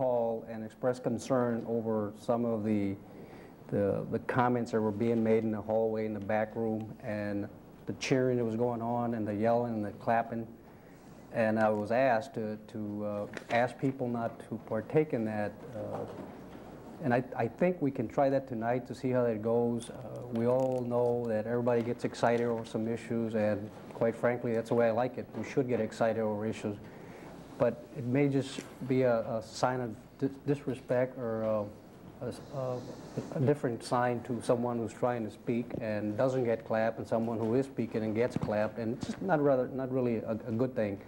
call and express concern over some of the, the, the comments that were being made in the hallway in the back room and the cheering that was going on and the yelling and the clapping. And I was asked to, to uh, ask people not to partake in that. uh, And I, I think we can try that tonight to see how that goes. Uh, We all know that everybody gets excited over some issues, and quite frankly, that's the way I like it. We should get excited over issues. But it may just be a, a sign of dis- disrespect or uh, a, s- uh, a different sign to someone who's trying to speak and doesn't get clapped, and someone who is speaking and gets clapped, and it's just not rather, not really a, a good thing.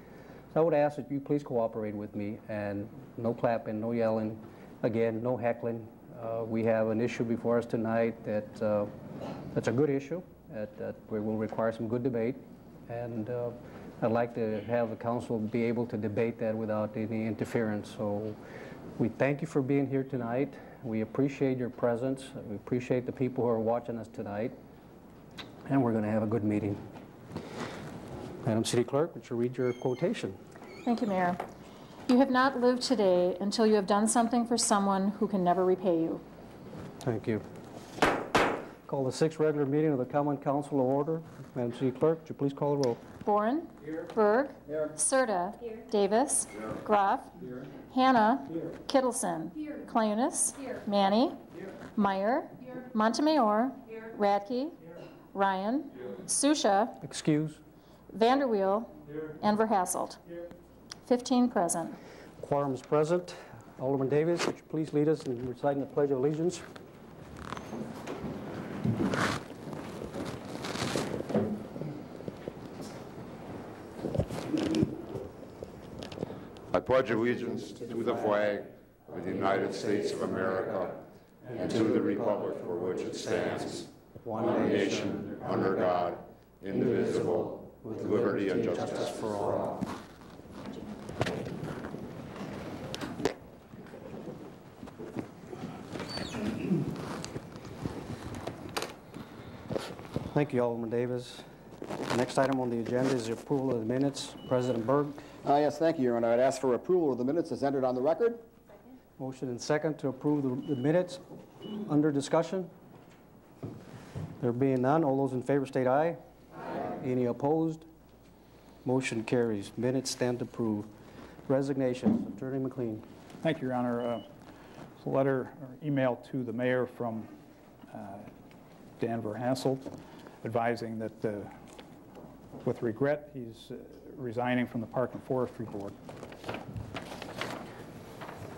So I would ask that you please cooperate with me, and no clapping, no yelling, again, no heckling. Uh, We have an issue before us tonight that, uh, that's a good issue, that, that we will require some good debate, and uh, I'd like to have the council be able to debate that without any interference. So we thank you for being here tonight. We appreciate your presence. We appreciate the people who are watching us tonight, and we're going to have a good meeting. Madam City Clerk, would you read your quotation? Thank you, Mayor. You have not lived today until you have done something for someone who can never repay you. Thank you. Call the sixth regular meeting of the Common Council to order. Madam City Clerk, would you please call the roll? Boren. Berg. Serta. Davis. Groff. Hannah. Kittleson. Clunas. Manny. Meyer. Montemayor. Radke. Ryan. Susha. Excuse. Vanderweel. And Verhasselt. 15 present. Quorum is present. Alderman Davis, would you please lead us in reciting the Pledge of Allegiance? Pledge allegiance to the flag of the United States of America and to the republic for which it stands, one nation, under God, indivisible, with liberty and justice for all. Thank you, Alderman Davis. The Next item on the agenda is the approval of the minutes. President Berg, Uh, Yes, thank you, Your Honor. I'd ask for approval of the minutes as entered on the record. motion and second to approve the- the minutes. Under discussion? There being none, all those in favor state aye. Any opposed? Motion carries. Minutes stand approved. Resignations. Attorney McLean. Thank you, Your Honor. Uh, it's A letter or email to the mayor from uh, Dan Verhasselt advising that, uh, with regret, he's uh, resigning from the Park and Forestry Board.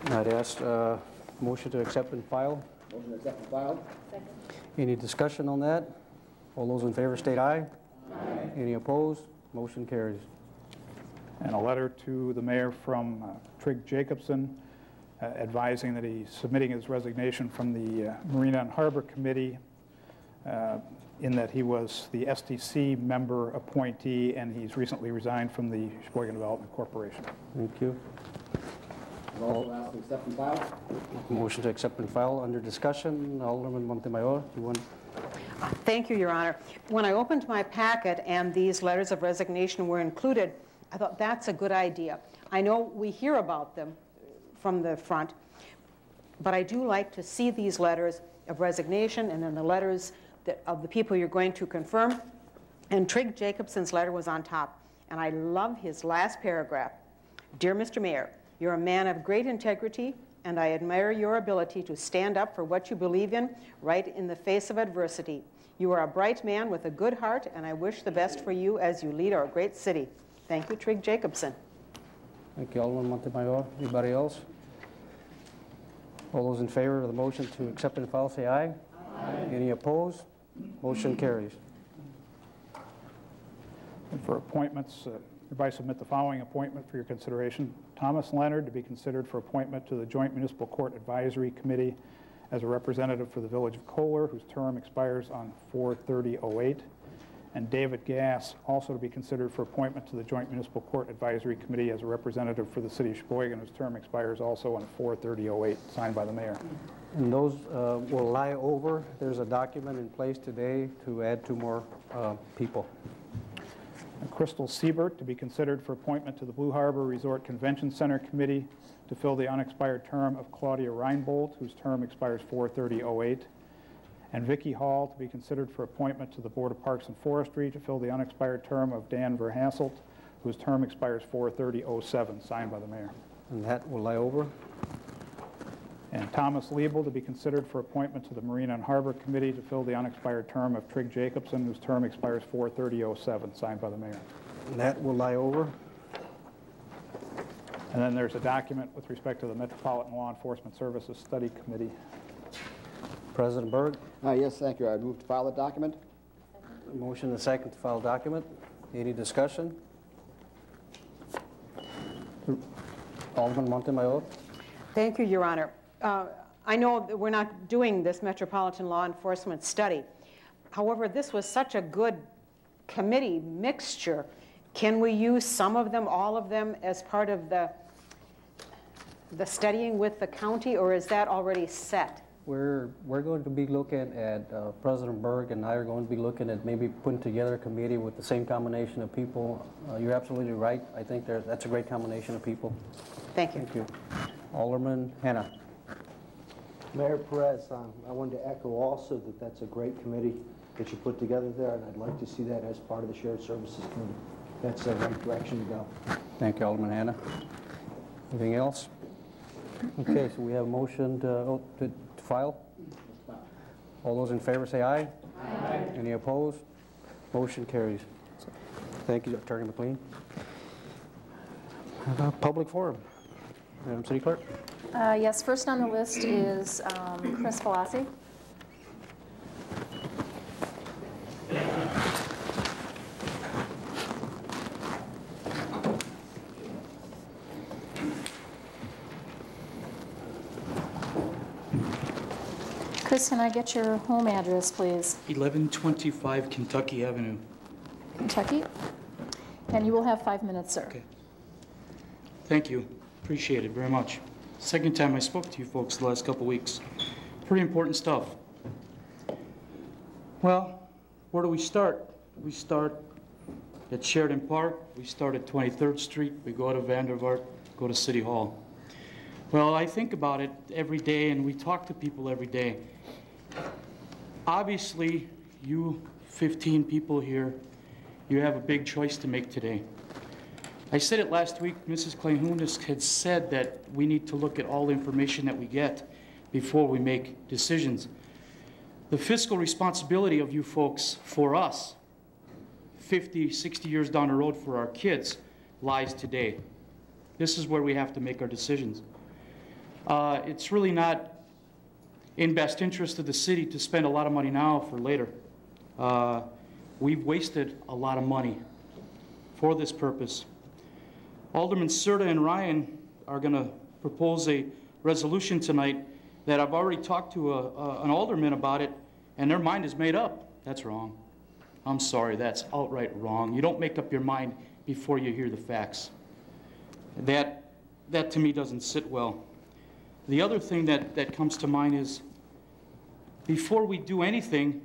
I'd ask uh, motion to accept and file. Motion to accept and file. Any discussion on that? All those in favor state aye. Any opposed? Motion carries. And a letter to the mayor from uh, Trig Jacobson uh, advising that he's submitting his resignation from the uh, Marina and Harbor Committee uh, in that he was the SDC member appointee and he's recently resigned from the Sheboygan Development Corporation. Thank you. And also accept and file. Motion to accept and file under discussion. Alderman Montemayor, you want? Uh, thank you, Your Honor. When I opened my packet and these letters of resignation were included, I thought that's a good idea. I know we hear about them from the front, but I do like to see these letters of resignation and then the letters that, of the people you're going to confirm. And Trig Jacobson's letter was on top, and I love his last paragraph. Dear Mr. Mayor, you're a man of great integrity, and I admire your ability to stand up for what you believe in right in the face of adversity. You are a bright man with a good heart, and I wish the best for you as you lead our great city. Thank you, Trig Jacobson. Thank you, Alderman Montemayor. Anybody else? All those in favor of the motion to accept and file, say aye. Aye. Any opposed? Motion carries. And for appointments, uh, hereby submit the following appointment for your consideration. Thomas Leonard to be considered for appointment to the Joint Municipal Court Advisory Committee as a representative for the Village of Kohler, whose term expires on 4/30/08. And David Gass also to be considered for appointment to the Joint Municipal Court Advisory Committee as a representative for the City of Sheboygan, whose term expires also on 4/30/08, signed by the mayor. And those uh, will lie over. There's a document in place today to add two more uh, people. Crystal Siebert to be considered for appointment to the Blue Harbor Resort Convention Center Committee to fill the unexpired term of Claudia Reinbold, whose term expires 4/30/08. And Vicky Hall to be considered for appointment to the Board of Parks and Forestry to fill the unexpired term of Dan Verhasselt, whose term expires 4/30/07, signed by the mayor. And that will lie over. And Thomas Liebel to be considered for appointment to the Marine and Harbor Committee to fill the unexpired term of Trig Jacobson, whose term expires 4/30/07, signed by the mayor. And that will lie over. And then there's a document with respect to the Metropolitan Law Enforcement Services Study Committee. President Berg, Uh, Yes, thank you. I move to file the document. motion and second to file document. Any discussion? Alderman Montemayor? Thank you, Your Honor. Uh, I know that we're not doing this Metropolitan Law Enforcement study. However, this was such a good committee mixture. Can we use some of them, all of them, as part of the, the studying with the county, or is that already set? We're, we're going to be looking at, uh, President Berg and I are going to be looking at maybe putting together a committee with the same combination of people. Uh, You're absolutely right. I think there, that's a great combination of people. Thank you. Thank you. Alderman Hannah. Mayor Perez, um, I wanted to echo also that that's a great committee that you put together there, and I'd like to see that as part of the Shared Services Committee. That's the right direction to go. Thank you, Alderman Hannah. Anything else? Okay, so we have a motion to, oh, to to file. All those in favor say aye. Aye. Any opposed? Motion carries. Thank you, Attorney McLean. Uh, Public forum. Madam City Clerk. Uh, Yes, first on the list is um, Chris Velasi. Chris, can I get your home address, please? 1125 Kentucky Avenue. Kentucky? And you will have five minutes, sir. Okay. Thank you. Appreciate it very much. Second time I spoke to you folks the last couple weeks. Pretty important stuff. Well, where do we start? We start at Sheridan Park, we start at 23rd Street, we go to Vandervaart, go to City Hall. Well, I think about it every day and we talk to people every day. Obviously, you 15 people here, you have a big choice to make today. I said it last week, Mrs. Clayhoonis had said that we need to look at all the information that we get before we make decisions. The fiscal responsibility of you folks for us, 50, 60 years down the road for our kids, lies today. This is where we have to make our decisions. Uh, It's really not in best interest of the city to spend a lot of money now for later. Uh, We've wasted a lot of money for this purpose. Alderman Serta and Ryan are going to propose a resolution tonight that I've already talked to a, a- an alderman about it, and their mind is made up. That's wrong. I'm sorry, that's outright wrong. You don't make up your mind before you hear the facts. That, that to me doesn't sit well. The other thing that, that comes to mind is before we do anything,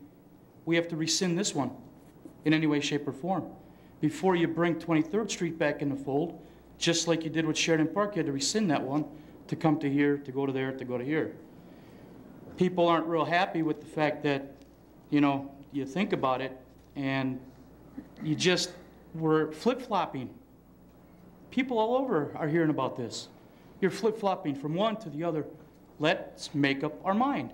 we have to rescind this one in any way, shape, or form. Before you bring 23rd Street back in the fold, just like you did with Sheridan Park, you had to rescind that one to come to here, to go to there, to go to here. People aren't real happy with the fact that, you know, you think about it and you just were flip-flopping. People all over are hearing about this. You're flip-flopping from one to the other. Let's make up our mind.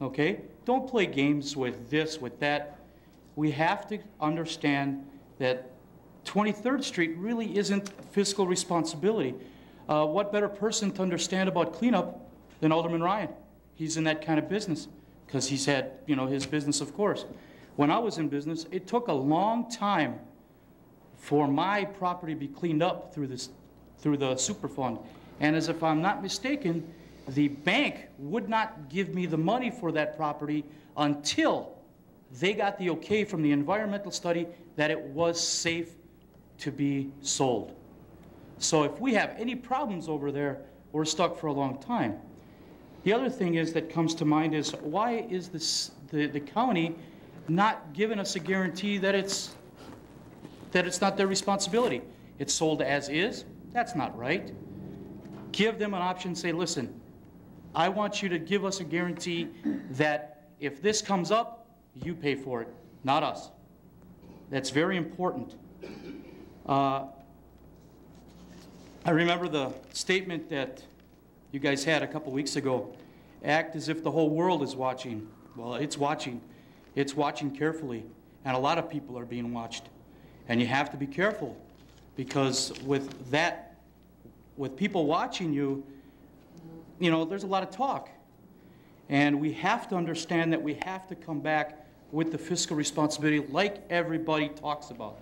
Okay? Don't play games with this, with that. We have to understand that 23rd Street really isn't fiscal responsibility. Uh, what better person to understand about cleanup than Alderman Ryan? He's in that kind of business because he's had, you know, his business, of course. When I was in business, it took a long time for my property to be cleaned up through this, through the Superfund. And as if I'm not mistaken, the bank would not give me the money for that property until they got the okay from the environmental study that it was safe to be sold. So if we have any problems over there, we're stuck for a long time. The other thing is that comes to mind is why is this, the, the county not giving us a guarantee that it's that it's not their responsibility. It's sold as is. That's not right. Give them an option, say, listen, I want you to give us a guarantee that if this comes up, you pay for it, not us. That's very important. Uh, I remember the statement that you guys had a couple weeks ago, act as if the whole world is watching. Well, it's watching. It's watching carefully, and a lot of people are being watched. And you have to be careful because with that, with people watching you, you know, there's a lot of talk. And we have to understand that we have to come back with the fiscal responsibility like everybody talks about.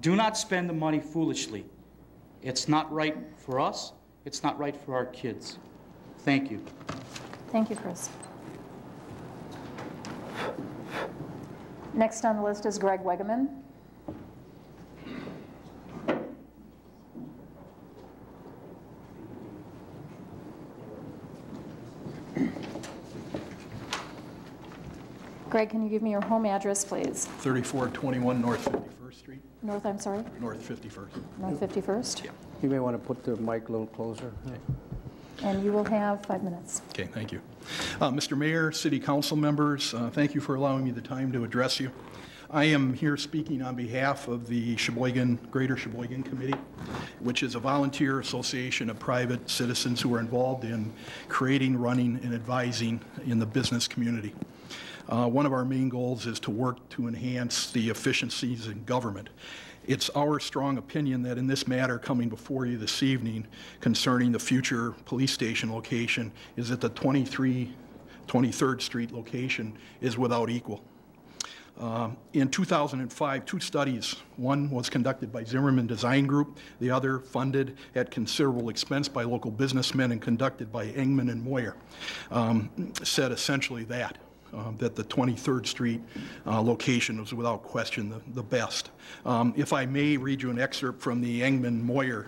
Do not spend the money foolishly. It's not right for us. It's not right for our kids. Thank you. Thank you, Chris. Next on the list is Greg Wegeman. Greg, can you give me your home address, please? 3421 North 51st Street, North, I'm sorry, North 51st. North 51st? Yeah. You may want to put the mic a little closer. And you will have five minutes. Okay, thank you. Uh, Mr. Mayor, City Council members, uh, thank you for allowing me the time to address you. I am here speaking on behalf of the Sheboygan, Greater Sheboygan Committee, which is a volunteer association of private citizens who are involved in creating, running, and advising in the business community. Uh, One of our main goals is to work to enhance the efficiencies in government. It's our strong opinion that in this matter coming before you this evening concerning the future police station location is that the 23, 23rd Street location is without equal. Um, In 2005, two studies, one was conducted by Zimmerman Design Group, the other funded at considerable expense by local businessmen and conducted by Engman and Moyer, um, said essentially that, um, that the 23rd Street uh, location was without question the, the best. Um, If I may read you an excerpt from the Engman-Moyer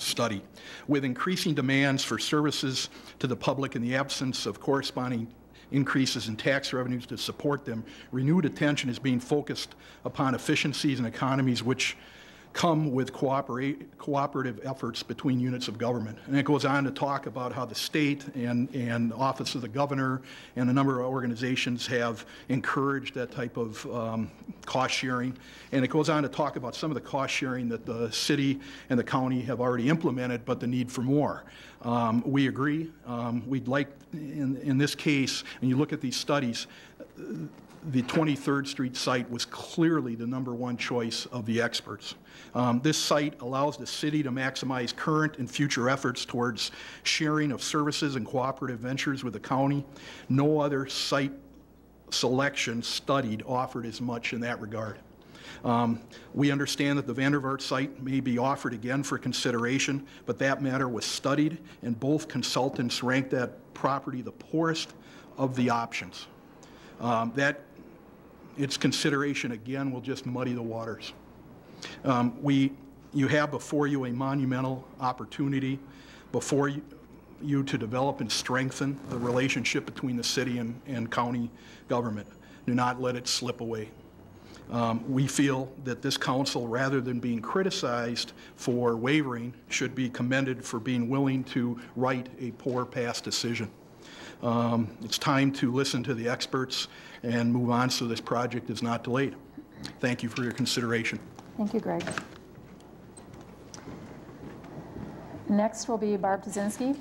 study. With increasing demands for services to the public in the absence of corresponding increases in tax revenues to support them, renewed attention is being focused upon efficiencies and economies which come with cooperative efforts between units of government. And it goes on to talk about how the state and, and Office of the Governor and a number of organizations have encouraged that type of um, cost sharing. And it goes on to talk about some of the cost sharing that the city and the county have already implemented, but the need for more. Um, we agree. Um, we'd like, in, in this case, and you look at these studies, the 23rd Street site was clearly the number one choice of the experts. Um, This site allows the city to maximize current and future efforts towards sharing of services and cooperative ventures with the county. No other site selection studied offered as much in that regard. Um, We understand that the Vandervaart site may be offered again for consideration, but that matter was studied, and both consultants ranked that property the poorest of the options. Um, That, its consideration again will just muddy the waters. Um, We, you have before you a monumental opportunity before you- you to develop and strengthen the relationship between the city and, and county government. Do not let it slip away. Um, We feel that this council, rather than being criticized for wavering, should be commended for being willing to right a poor past decision. Um, It's time to listen to the experts and move on so this project is not delayed. Thank you for your consideration. Thank you, Greg. Next will be Barb Tuszynski.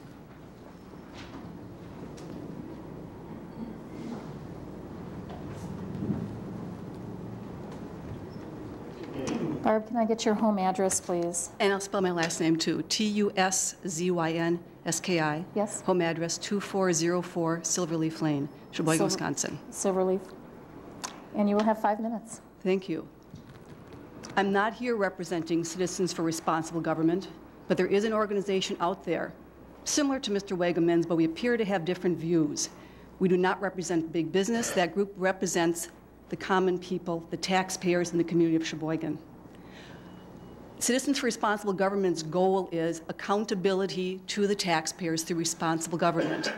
Barb, can I get your home address, please? And I'll spell my last name too, T-U-S-Z-Y-N-S-K-I. Yes. Home address 2404 Silverleaf Lane, Sheboygan, Silver- Wisconsin. Silverleaf. And you will have five minutes. Thank you. I'm not here representing Citizens for Responsible Government, but there is an organization out there similar to Mr. Wagaman's, but we appear to have different views. We do not represent big business. That group represents the common people, the taxpayers, and the community of Sheboygan. Citizens for Responsible Government's goal is accountability to the taxpayers through responsible government.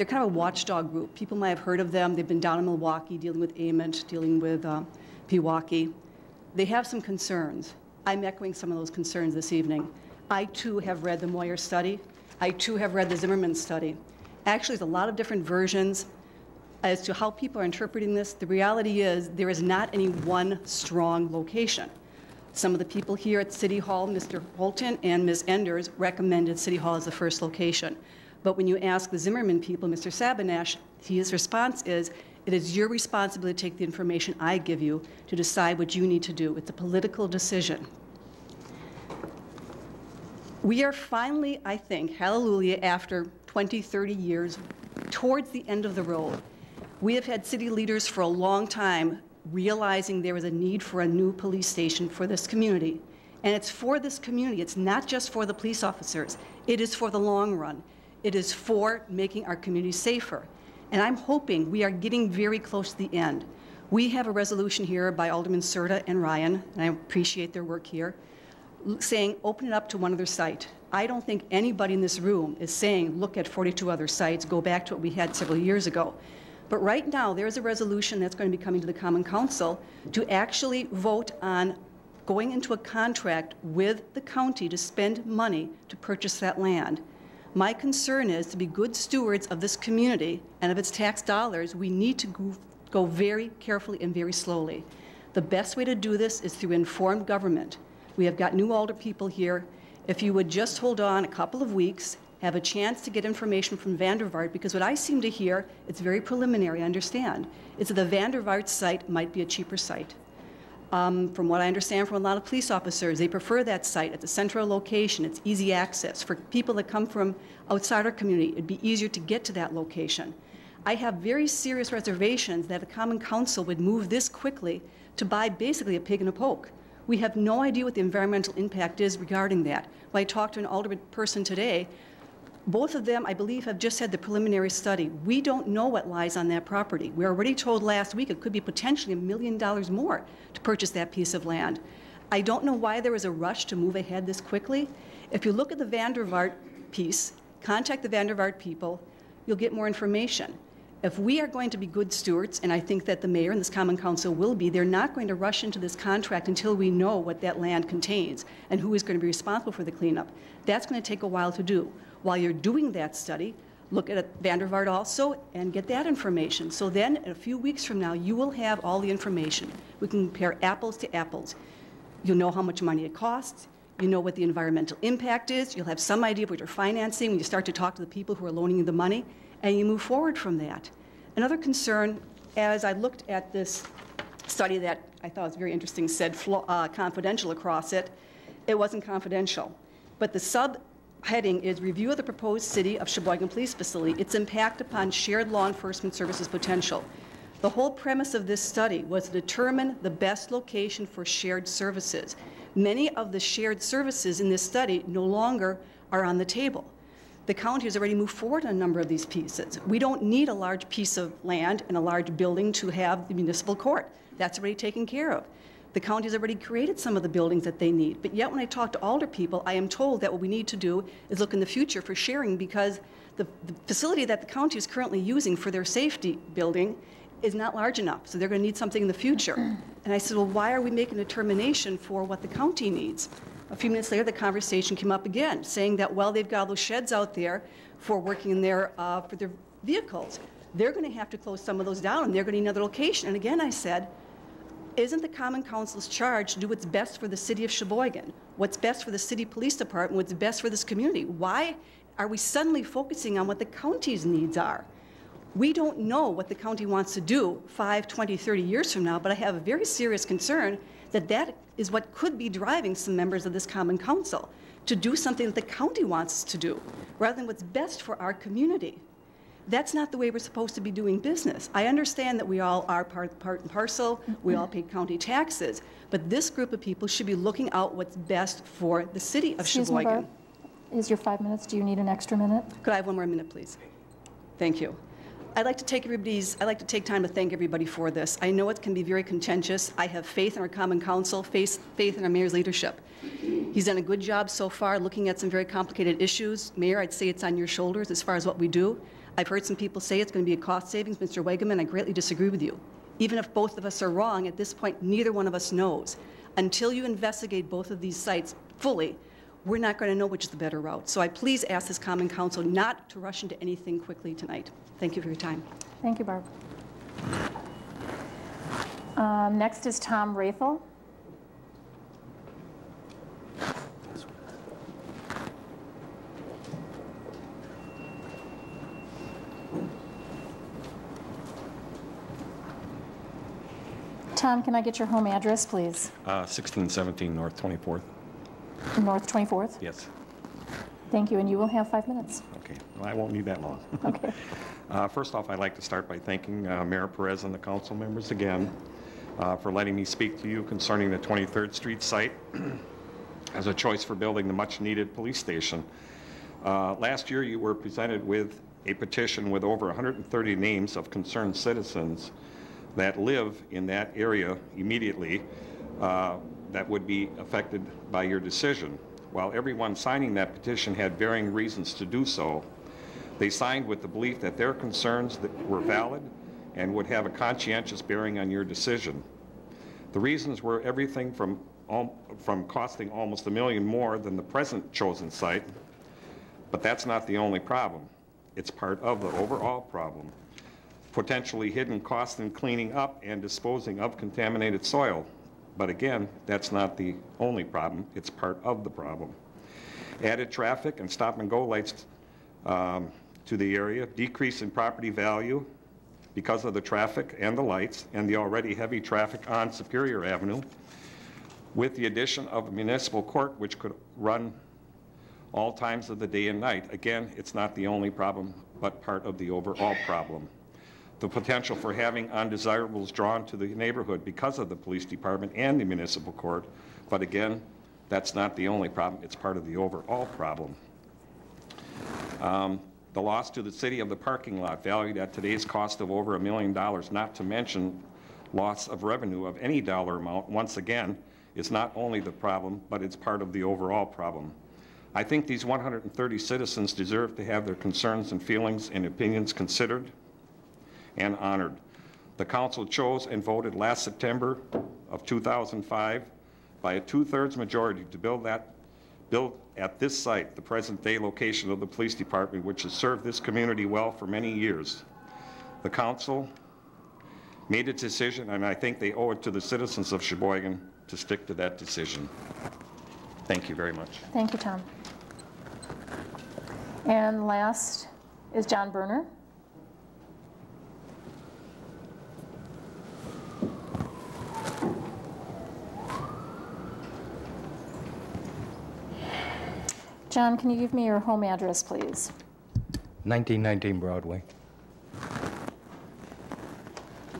They're kind of a watchdog group. People might have heard of them. They've been down in Milwaukee dealing with Ament, dealing with uh, Pewaukee. They have some concerns. I'm echoing some of those concerns this evening. I too have read the Moyer study. I too have read the Zimmerman study. Actually, there's a lot of different versions as to how people are interpreting this. The reality is there is not any one strong location. Some of the people here at City Hall, Mr. Holton and Ms. Enders, recommended City Hall as the first location. But when you ask the Zimmerman people, Mr. Sabanash, his response is, it is your responsibility to take the information I give you to decide what you need to do. It's a political decision. We are finally, I think, hallelujah, after 20, 30 years, towards the end of the road. We have had city leaders for a long time realizing there is a need for a new police station for this community. And it's for this community. It's not just for the police officers. It is for the long run. It is for making our community safer. And I'm hoping we are getting very close to the end. We have a resolution here by Alderman Serta and Ryan, and I appreciate their work here, saying open it up to one other site. I don't think anybody in this room is saying look at 42 other sites, go back to what we had several years ago. But right now, there's a resolution that's going to be coming to the Common Council to actually vote on going into a contract with the county to spend money to purchase that land. My concern is to be good stewards of this community and of its tax dollars, we need to go, very carefully and very slowly. The best way to do this is through informed government. We have got new alder people here. If you would just hold on a couple of weeks, have a chance to get information from Vandervaart, because what I seem to hear, it's very preliminary, I understand, is that the Vandervaart site might be a cheaper site. Um, from what I understand from a lot of police officers, they prefer that site. at the central location. It's easy access. For people that come from outside our community, it'd be easier to get to that location. I have very serious reservations that the Common Council would move this quickly to buy basically a pig in a poke. We have no idea what the environmental impact is regarding that. When I talked to an alderman person today, both of them, I believe, have just had the preliminary study. We don't know what lies on that property. We were already told last week it could be potentially a million dollars more to purchase that piece of land. I don't know why there was a rush to move ahead this quickly. If you look at the Vandervaart piece, contact the Vandervaart people, you'll get more information. If we are going to be good stewards, and I think that the mayor and this common council will be, they're not going to rush into this contract until we know what that land contains and who is going to be responsible for the cleanup. That's going to take a while to do. While you're doing that study, look at Vandervaart also and get that information. So then, a few weeks from now, you will have all the information. We can compare apples to apples. You'll know how much money it costs. You know what the environmental impact is. You'll have some idea of what you're financing when you start to talk to the people who are loaning you the money, and you move forward from that. Another concern, as I looked at this study that I thought was very interesting, said uh, confidential across it, it wasn't confidential. But the sub heading is Review of the Proposed City of Sheboygan Police Facility, its impact upon shared law enforcement services potential. The whole premise of this study was to determine the best location for shared services. Many of the shared services in this study no longer are on the table. The county has already moved forward on a number of these pieces. We don't need a large piece of land and a large building to have the municipal court. That's already taken care of. The county has already created some of the buildings that they need. But yet, when I talk to alder people, I am told that what we need to do is look in the future for sharing because the, the facility that the county is currently using for their safety building is not large enough. So they're going to need something in the future. And I said, well, why are we making a determination for what the county needs? A few minutes later, the conversation came up again, saying that, well, they've got all those sheds out there for working in their, uh, for their vehicles. They're going to have to close some of those down, and they're going to need another location. And again, I said, isn't the Common Council's charge to do what's best for the city of Sheboygan, what's best for the city police department, what's best for this community? Why are we suddenly focusing on what the county's needs are? We don't know what the county wants to do 5, 20, 30 years from now, but I have a very serious concern that that is what could be driving some members of this Common Council to do something that the county wants to do, rather than what's best for our community. That's not the way we're supposed to be doing business. I understand that we all are part, part and parcel, we all pay county taxes, but this group of people should be looking out what's best for the city of Excuse Sheboygan. Me, Barb, is your five minutes, do you need an extra minute? Could I have one more minute, please? Thank you. I'd like to take everybody's, I'd like to take time to thank everybody for this. I know it can be very contentious. I have faith in our common council, faith, faith in our mayor's leadership. He's done a good job so far looking at some very complicated issues. Mayor, I'd say it's on your shoulders as far as what we do. I've heard some people say it's going to be a cost savings. Mr. Wegeman, I greatly disagree with you. Even if both of us are wrong, at this point, neither one of us knows. Until you investigate both of these sites fully, we're not going to know which is the better route. So I please ask this common council not to rush into anything quickly tonight. Thank you for your time. Thank you, Barb. Um, Next is Tom Rathel. Tom, can I get your home address, please? Uh, 1617 North 24th. North 24th? Yes. Thank you, and you will have five minutes. Okay. Well, I won't need that long. Okay. Uh, First off, I'd like to start by thanking uh, Mayor Perez and the council members again uh, for letting me speak to you concerning the 23rd Street site as a choice for building the much-needed police station. Uh, Last year, you were presented with a petition with over 130 names of concerned citizens that live in that area immediately uh, that would be affected by your decision. While everyone signing that petition had varying reasons to do so, they signed with the belief that their concerns that were valid and would have a conscientious bearing on your decision. The reasons were everything from, from costing almost a million more than the present chosen site, but that's not the only problem. It's part of the overall problem. Potentially hidden costs in cleaning up and disposing of contaminated soil. But again, that's not the only problem, it's part of the problem. Added traffic and stop-and-go lights um, to the area, decrease in property value because of the traffic and the lights and the already heavy traffic on Superior Avenue, with the addition of a municipal court which could run all times of the day and night. Again, it's not the only problem, but part of the overall problem. The potential for having undesirables drawn to the neighborhood because of the police department and the municipal court, but again, that's not the only problem, it's part of the overall problem. Um, The loss to the city of the parking lot valued at today's cost of over a million dollars, not to mention loss of revenue of any dollar amount, once again, is not only the problem, but it's part of the overall problem. I think these 130 citizens deserve to have their concerns and feelings and opinions considered and honored. The council chose and voted last September of 2005 by a two-thirds majority to build that, build at this site the present-day location of the police department, which has served this community well for many years. The council made a decision, and I think they owe it to the citizens of Sheboygan to stick to that decision. Thank you very much. Thank you, Tom. And last is John Berner. John, can you give me your home address, please? 1919 Broadway.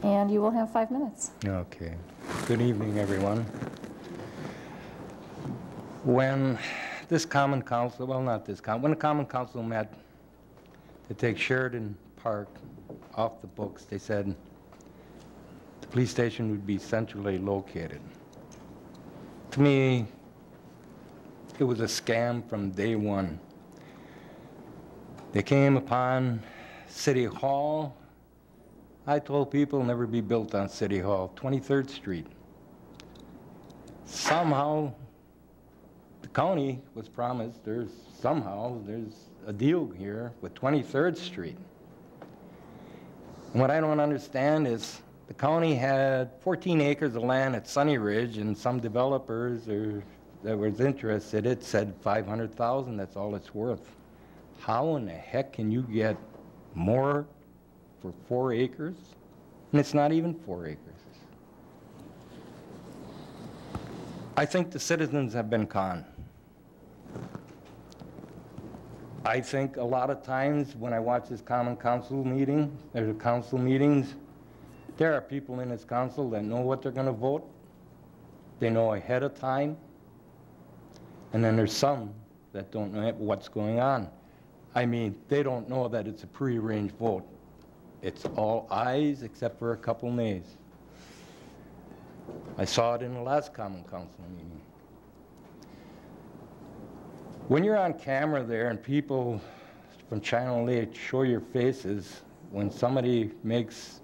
And you will have five minutes. Okay. Good evening, everyone. When this common council, well, not this common, when the common council met to take Sheridan Park off the books, they said the police station would be centrally located. To me, it was a scam from day one. They came upon City Hall. I told people never be built on City Hall, 23rd Street. Somehow, the county was promised there's somehow there's a deal here with 23rd Street. And what I don't understand is the county had 14 acres of land at Sunny Ridge, and some developers are, that was interested, it said 500,000. That's all it's worth. How in the heck can you get more for four acres? And it's not even four acres. I think the citizens have been conned. I think a lot of times when I watch this common council meeting, there's council meetings, there are people in this council that know what they're going to vote. They know ahead of time. And then there's some that don't know what's going on. I mean, they don't know that it's a prearranged vote. It's all ayes except for a couple nays. I saw it in the last common council meeting. When you're on camera there and people from Channel 8 show your faces, when somebody makes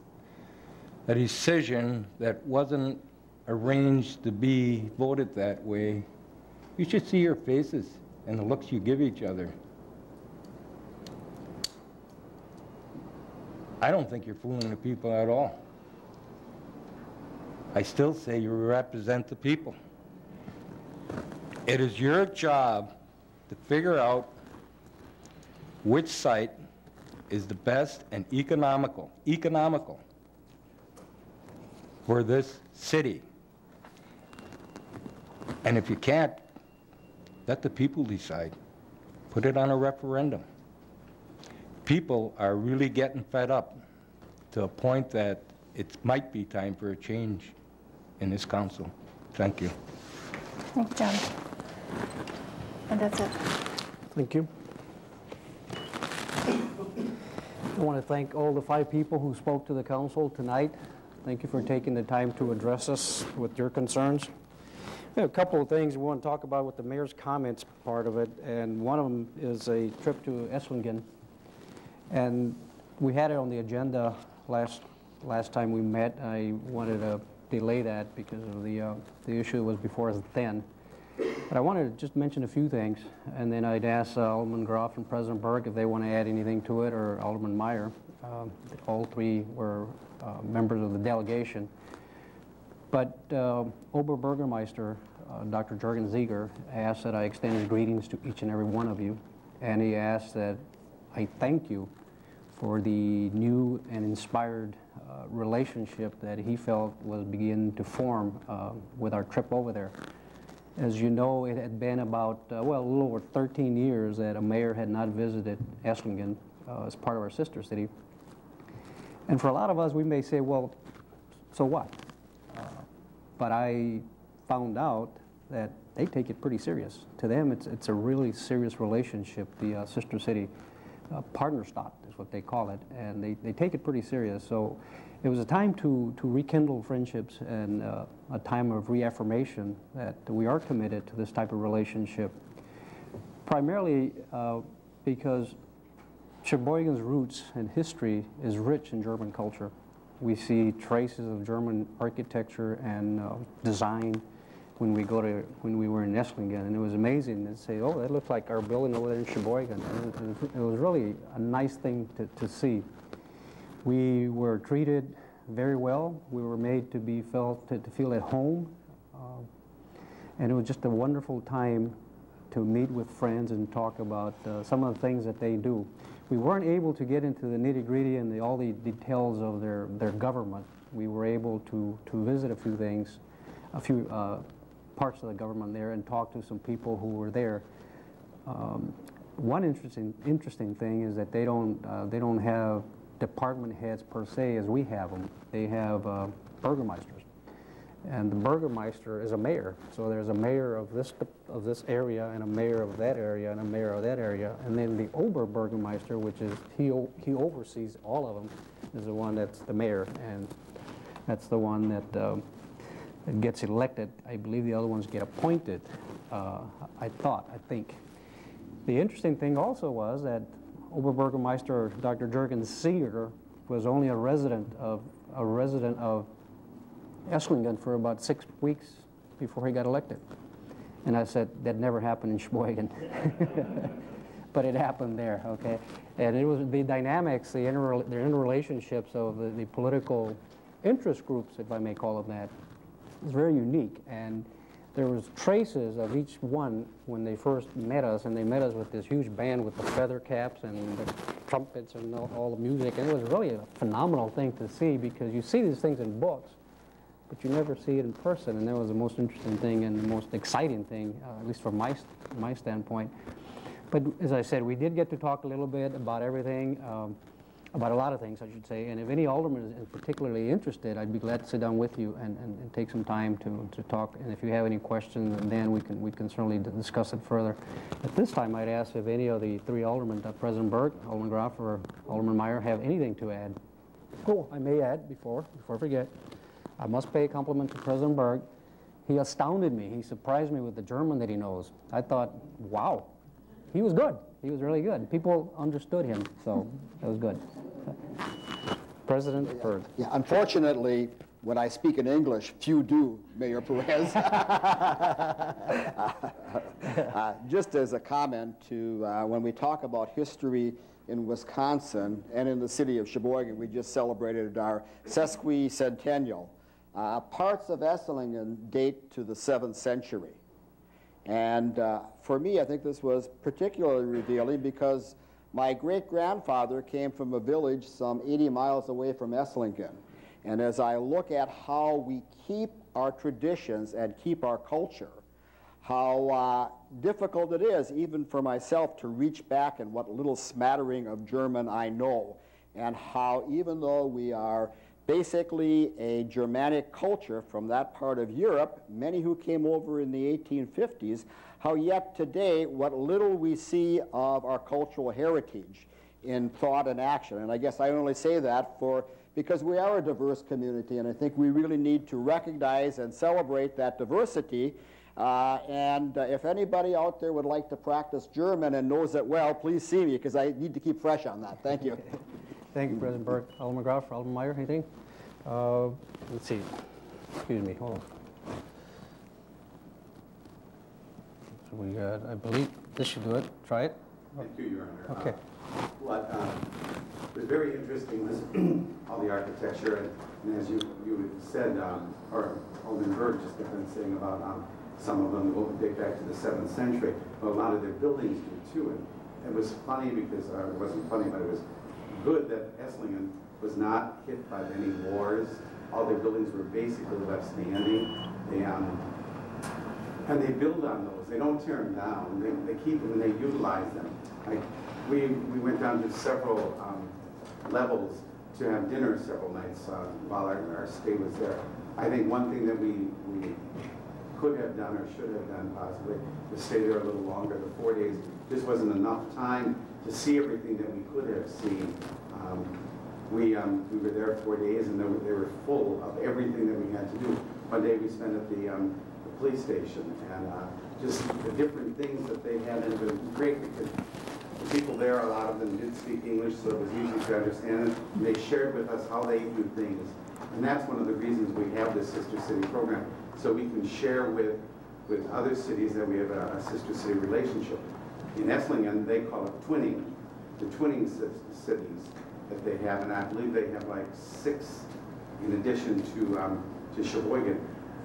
a decision that wasn't arranged to be voted that way, you should see your faces and the looks you give each other. I don't think you're fooling the people at all. I still say you represent the people. It is your job to figure out which site is the best and economical, economical for this city. And if you can't, let the people decide. Put it on a referendum. People are really getting fed up to a point that it might be time for a change in this council. Thank you. Thank you, John. And that's it. Thank you. I want to thank all the five people who spoke to the council tonight. Thank you for taking the time to address us with your concerns. A couple of things we want to talk about with the mayor's comments part of it, and one of them is a trip to Esslingen. And we had it on the agenda last, last time we met. I wanted to delay that because of the, uh, the issue that was before us then. But I wanted to just mention a few things, and then I'd ask uh, Alderman Groff and President Berg if they want to add anything to it, or Alderman Meyer. Um, All three were uh, members of the delegation. But uh, Oberburgermeister, uh, Dr. Jurgen Zieger, asked that I extend his greetings to each and every one of you, and he asked that I thank you for the new and inspired uh, relationship that he felt was beginning to form uh, with our trip over there. As you know, it had been about, uh, well, a little over 13 years that a mayor had not visited Esslingen uh, as part of our sister city. And for a lot of us, we may say, well, so what? But I found out that they take it pretty serious. To them, it's, it's a really serious relationship, the uh, sister city uh, partnerstadt is what they call it, and they, they take it pretty serious. So it was a time to, to rekindle friendships and uh, a time of reaffirmation that we are committed to this type of relationship, primarily uh, because Sheboygan's roots and history is rich in German culture. We see traces of German architecture and uh, design when we go to when we were in Esslingen, and it was amazing to say, "Oh, that looks like our building over there in Sheboygan." It, was, it was really a nice thing to, to see. We were treated very well. We were made to be felt to, to feel at home, uh, and it was just a wonderful time to meet with friends and talk about uh, some of the things that they do. We weren't able to get into the nitty-gritty and the, all the details of their, their government. We were able to, to visit a few things, a few uh, parts of the government there and talk to some people who were there. Um, one interesting, interesting thing is that they don't, uh, they don't have department heads per se as we have them. They have uh, burgermeisters. And the burgermeister is a mayor. So there's a mayor of this, of this area and a mayor of that area and a mayor of that area. And then the Oberburgermeister, which is, he, he oversees all of them, is the one that's the mayor. And that's the one that, uh, that gets elected. I believe the other ones get appointed, uh, I thought, I think. The interesting thing also was that Oberbürgermeister Dr. Jurgen Zieger was only a resident of a resident of Esslingen for about six weeks before he got elected. And I said, that never happened in Sheboygan. but it happened there, okay? And it was the dynamics, the, the interrelationships of the, the political interest groups, if I may call them that, is very unique. And there was traces of each one when they first met us, and they met us with this huge band with the feather caps and the trumpets and all, all the music. And it was really a phenomenal thing to see because you see these things in books, but you never see it in person. And that was the most interesting thing and the most exciting thing, uh, at least from my, my standpoint. But as I said, we did get to talk a little bit about everything. Um, about a lot of things, I should say. And if any alderman is particularly interested, I'd be glad to sit down with you and, and, and, take some time to, to talk. And if you have any questions, then we can, we can certainly discuss it further. At this time, I'd ask if any of the three aldermen, uh, President Berg, Alderman Groff, or Alderman Meyer, have anything to add. Oh, I may add before, before I forget, I must pay a compliment to President Berg. He astounded me. He surprised me with the German that he knows. I thought, wow, he was good. He was really good. People understood him, so that was good. President Berg. Yeah, unfortunately, when I speak in English, few do, Mayor Perez. Uh, Just as a comment to, uh, when we talk about history in Wisconsin and in the city of Sheboygan, we just celebrated our sesquicentennial. Uh, Parts of Esslingen date to the 7th century. And uh, for me, I think this was particularly revealing because my great-grandfather came from a village some 80 miles away from Esslingen. And as I look at how we keep our traditions and keep our culture, how uh, difficult it is, even for myself, to reach back in what little smattering of German I know, and how even though we are basically a Germanic culture from that part of Europe, many who came over in the 1850s, how yet today what little we see of our cultural heritage in thought and action. And I guess I only say that for because we are a diverse community, and I think we really need to recognize and celebrate that diversity. Uh, and uh, if anybody out there would like to practice German and knows it well, please see me because I need to keep fresh on that. Thank you. Thank you, President Berg. Alderman Groff, Alderman Meyer, anything? Uh, Let's see. Excuse me, hold on. So we got, I believe, this should do it. Try it. Thank you, Your Honor. Okay. Uh, What uh, was very interesting was all the architecture, and- and as you you said, um, or Alderman Berg just done saying about um, some of them go date back to the 7th century, but a lot of their buildings do too. And it was funny because, or it wasn't funny, but it was good that Esslingen was not hit by any wars. All their buildings were basically left standing. They, um, and they build on those. They don't tear them down. They, they keep them and they utilize them. Like we, we went down to several um, levels to have dinner several nights uh, while our, our stay was there. I think one thing that we, we could have done or should have done possibly to stay there a little longer. The four days just wasn't enough time to see everything that we could have seen. Um, we, um, we were there four days and they were, they were full of everything that we had to do. One day we spent at the, um, the police station and uh, just the different things that they had and it was great because the people there, a lot of them did speak English so it was easy to understand it. And they shared with us how they do things. And that's one of the reasons we have this Sister City program, so we can share with, with other cities that we have a, a Sister City relationship. In Esslingen, they call it twinning, the twinning ci- cities that they have, and I believe they have like six in addition to, um, to Sheboygan.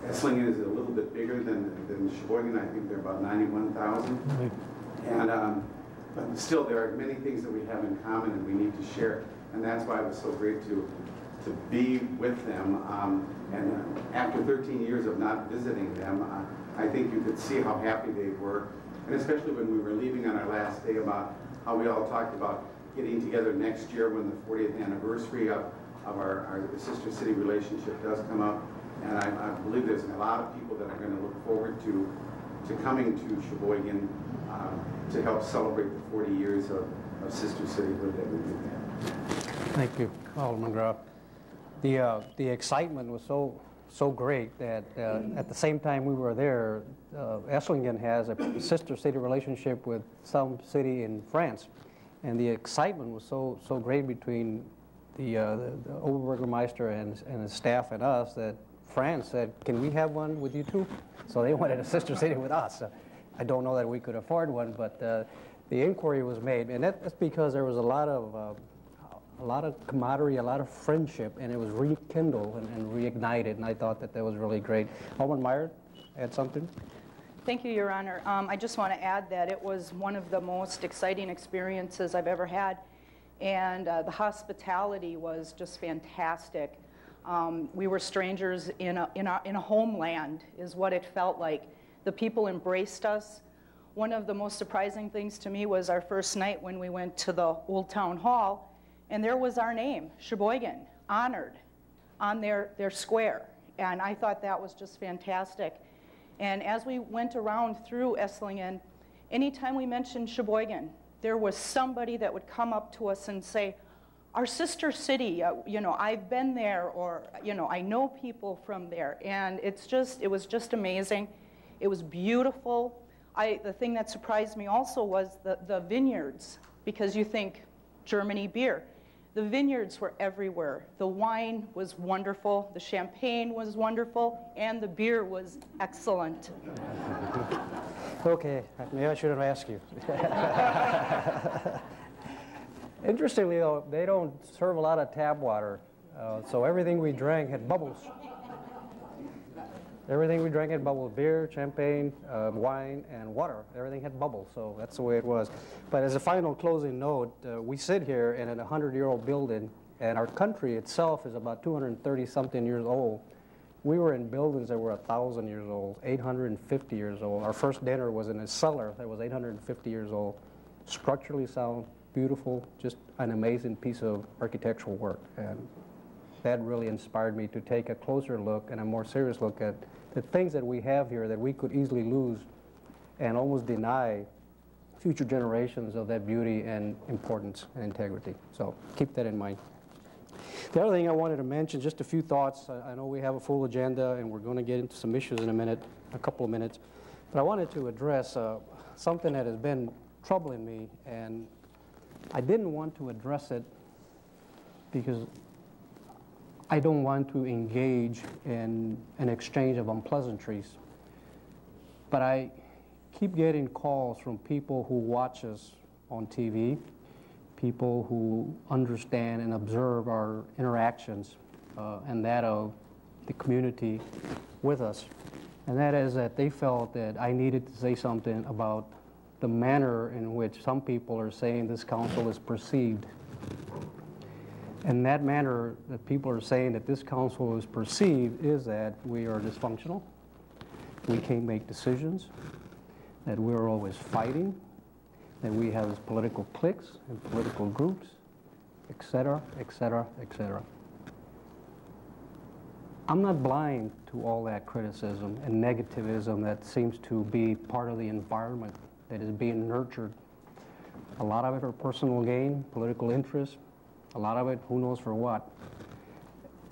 Esslingen is a little bit bigger than, than Sheboygan, I think they're about 91,000. And, um, but still, there are many things that we have in common and we need to share. And that's why it was so great to, to be with them. Um, and uh, after 13 years of not visiting them, uh, I think you could see how happy they were. And especially when we were leaving on our last day about how we all talked about getting together next year when the 40th anniversary of, of our, our sister city relationship does come up. And I, I believe there's a lot of people that are going to look forward to, to coming to Sheboygan um, to help celebrate the 40 years of, of sister that. Thank you, Alderman Groff. The, uh, the excitement was so, so great that uh, at the same time we were there, uh, Esslingen has a sister city relationship with some city in France. And the excitement was so, so great between the, uh, the the Oberburgermeister and, and his staff and us that France said, can we have one with you too? So they wanted a sister city with us. I don't know that we could afford one, but uh, the inquiry was made, and that, that's because there was a lot of uh, a lot of camaraderie, a lot of friendship, and it was rekindled and, and reignited, and I thought that that was really great. Alderman Meyer, add something? Thank you, Your Honor. Um, I just want to add that it was one of the most exciting experiences I've ever had, and uh, the hospitality was just fantastic. Um, we were strangers in a, in, a, in a homeland, is what it felt like. The people embraced us. One of the most surprising things to me was our first night when we went to the Old Town Hall, and there was our name, Sheboygan, honored on their, their square. And I thought that was just fantastic. And as we went around through Esslingen, anytime we mentioned Sheboygan, there was somebody that would come up to us and say, our sister city, uh, you know, I've been there, or, you know, I know people from there. And it's just, it was just amazing. It was beautiful. I, the thing that surprised me also was the, the vineyards, because you think Germany beer. The vineyards were everywhere. The wine was wonderful, the champagne was wonderful, and the beer was excellent. Okay, maybe I shouldn't ask you. Interestingly, though, they don't serve a lot of tap water, uh, so everything we drank had bubbles. Everything we drank had bubbles, beer, champagne, uh, wine, and water. Everything had bubbles, so that's the way it was. But as a final closing note, uh, we sit here in a 100-year-old building, and our country itself is about 230-something years old. We were in buildings that were 1,000 years old, 850 years old. Our first dinner was in a cellar that was 850 years old. Structurally sound, beautiful, just an amazing piece of architectural work. And that really inspired me to take a closer look and a more serious look at the things that we have here that we could easily lose and almost deny future generations of that beauty and importance and integrity. So keep that in mind. The other thing I wanted to mention, just a few thoughts. I, I know we have a full agenda and we're going to get into some issues in a minute, a couple of minutes. But I wanted to address uh, something that has been troubling me and I didn't want to address it because I don't want to engage in an exchange of unpleasantries. But I keep getting calls from people who watch us on TV, people who understand and observe our interactions uh, and that of the community with us. And that is that they felt that I needed to say something about the manner in which some people are saying this council is perceived in that manner that people are saying that this council is perceived is that we are dysfunctional, we can't make decisions, that we're always fighting, that we have political cliques and political groups, etc., etc., etc. I'm not blind to all that criticism and negativism that seems to be part of the environment that is being nurtured. A lot of it for personal gain, political interest, a lot of it, who knows for what.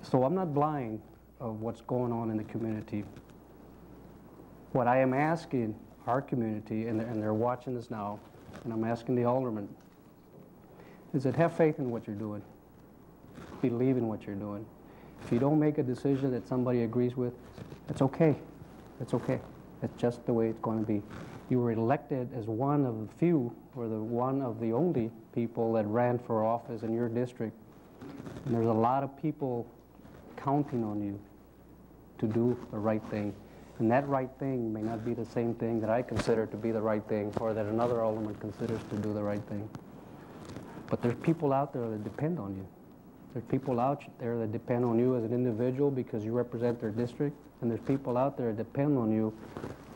So I'm not blind of what's going on in the community. What I am asking our community, and they're, and they're watching this now, and I'm asking the aldermen, is that have faith in what you're doing. Believe in what you're doing. If you don't make a decision that somebody agrees with, it's okay. It's okay. It's just the way it's going to be. You were elected as one of the few, or the one of the only people that ran for office in your district. And there's a lot of people counting on you to do the right thing. And that right thing may not be the same thing that I consider to be the right thing or that another alderman considers to do the right thing. But there's people out there that depend on you. There's people out there that depend on you as an individual because you represent their district. And there's people out there that depend on you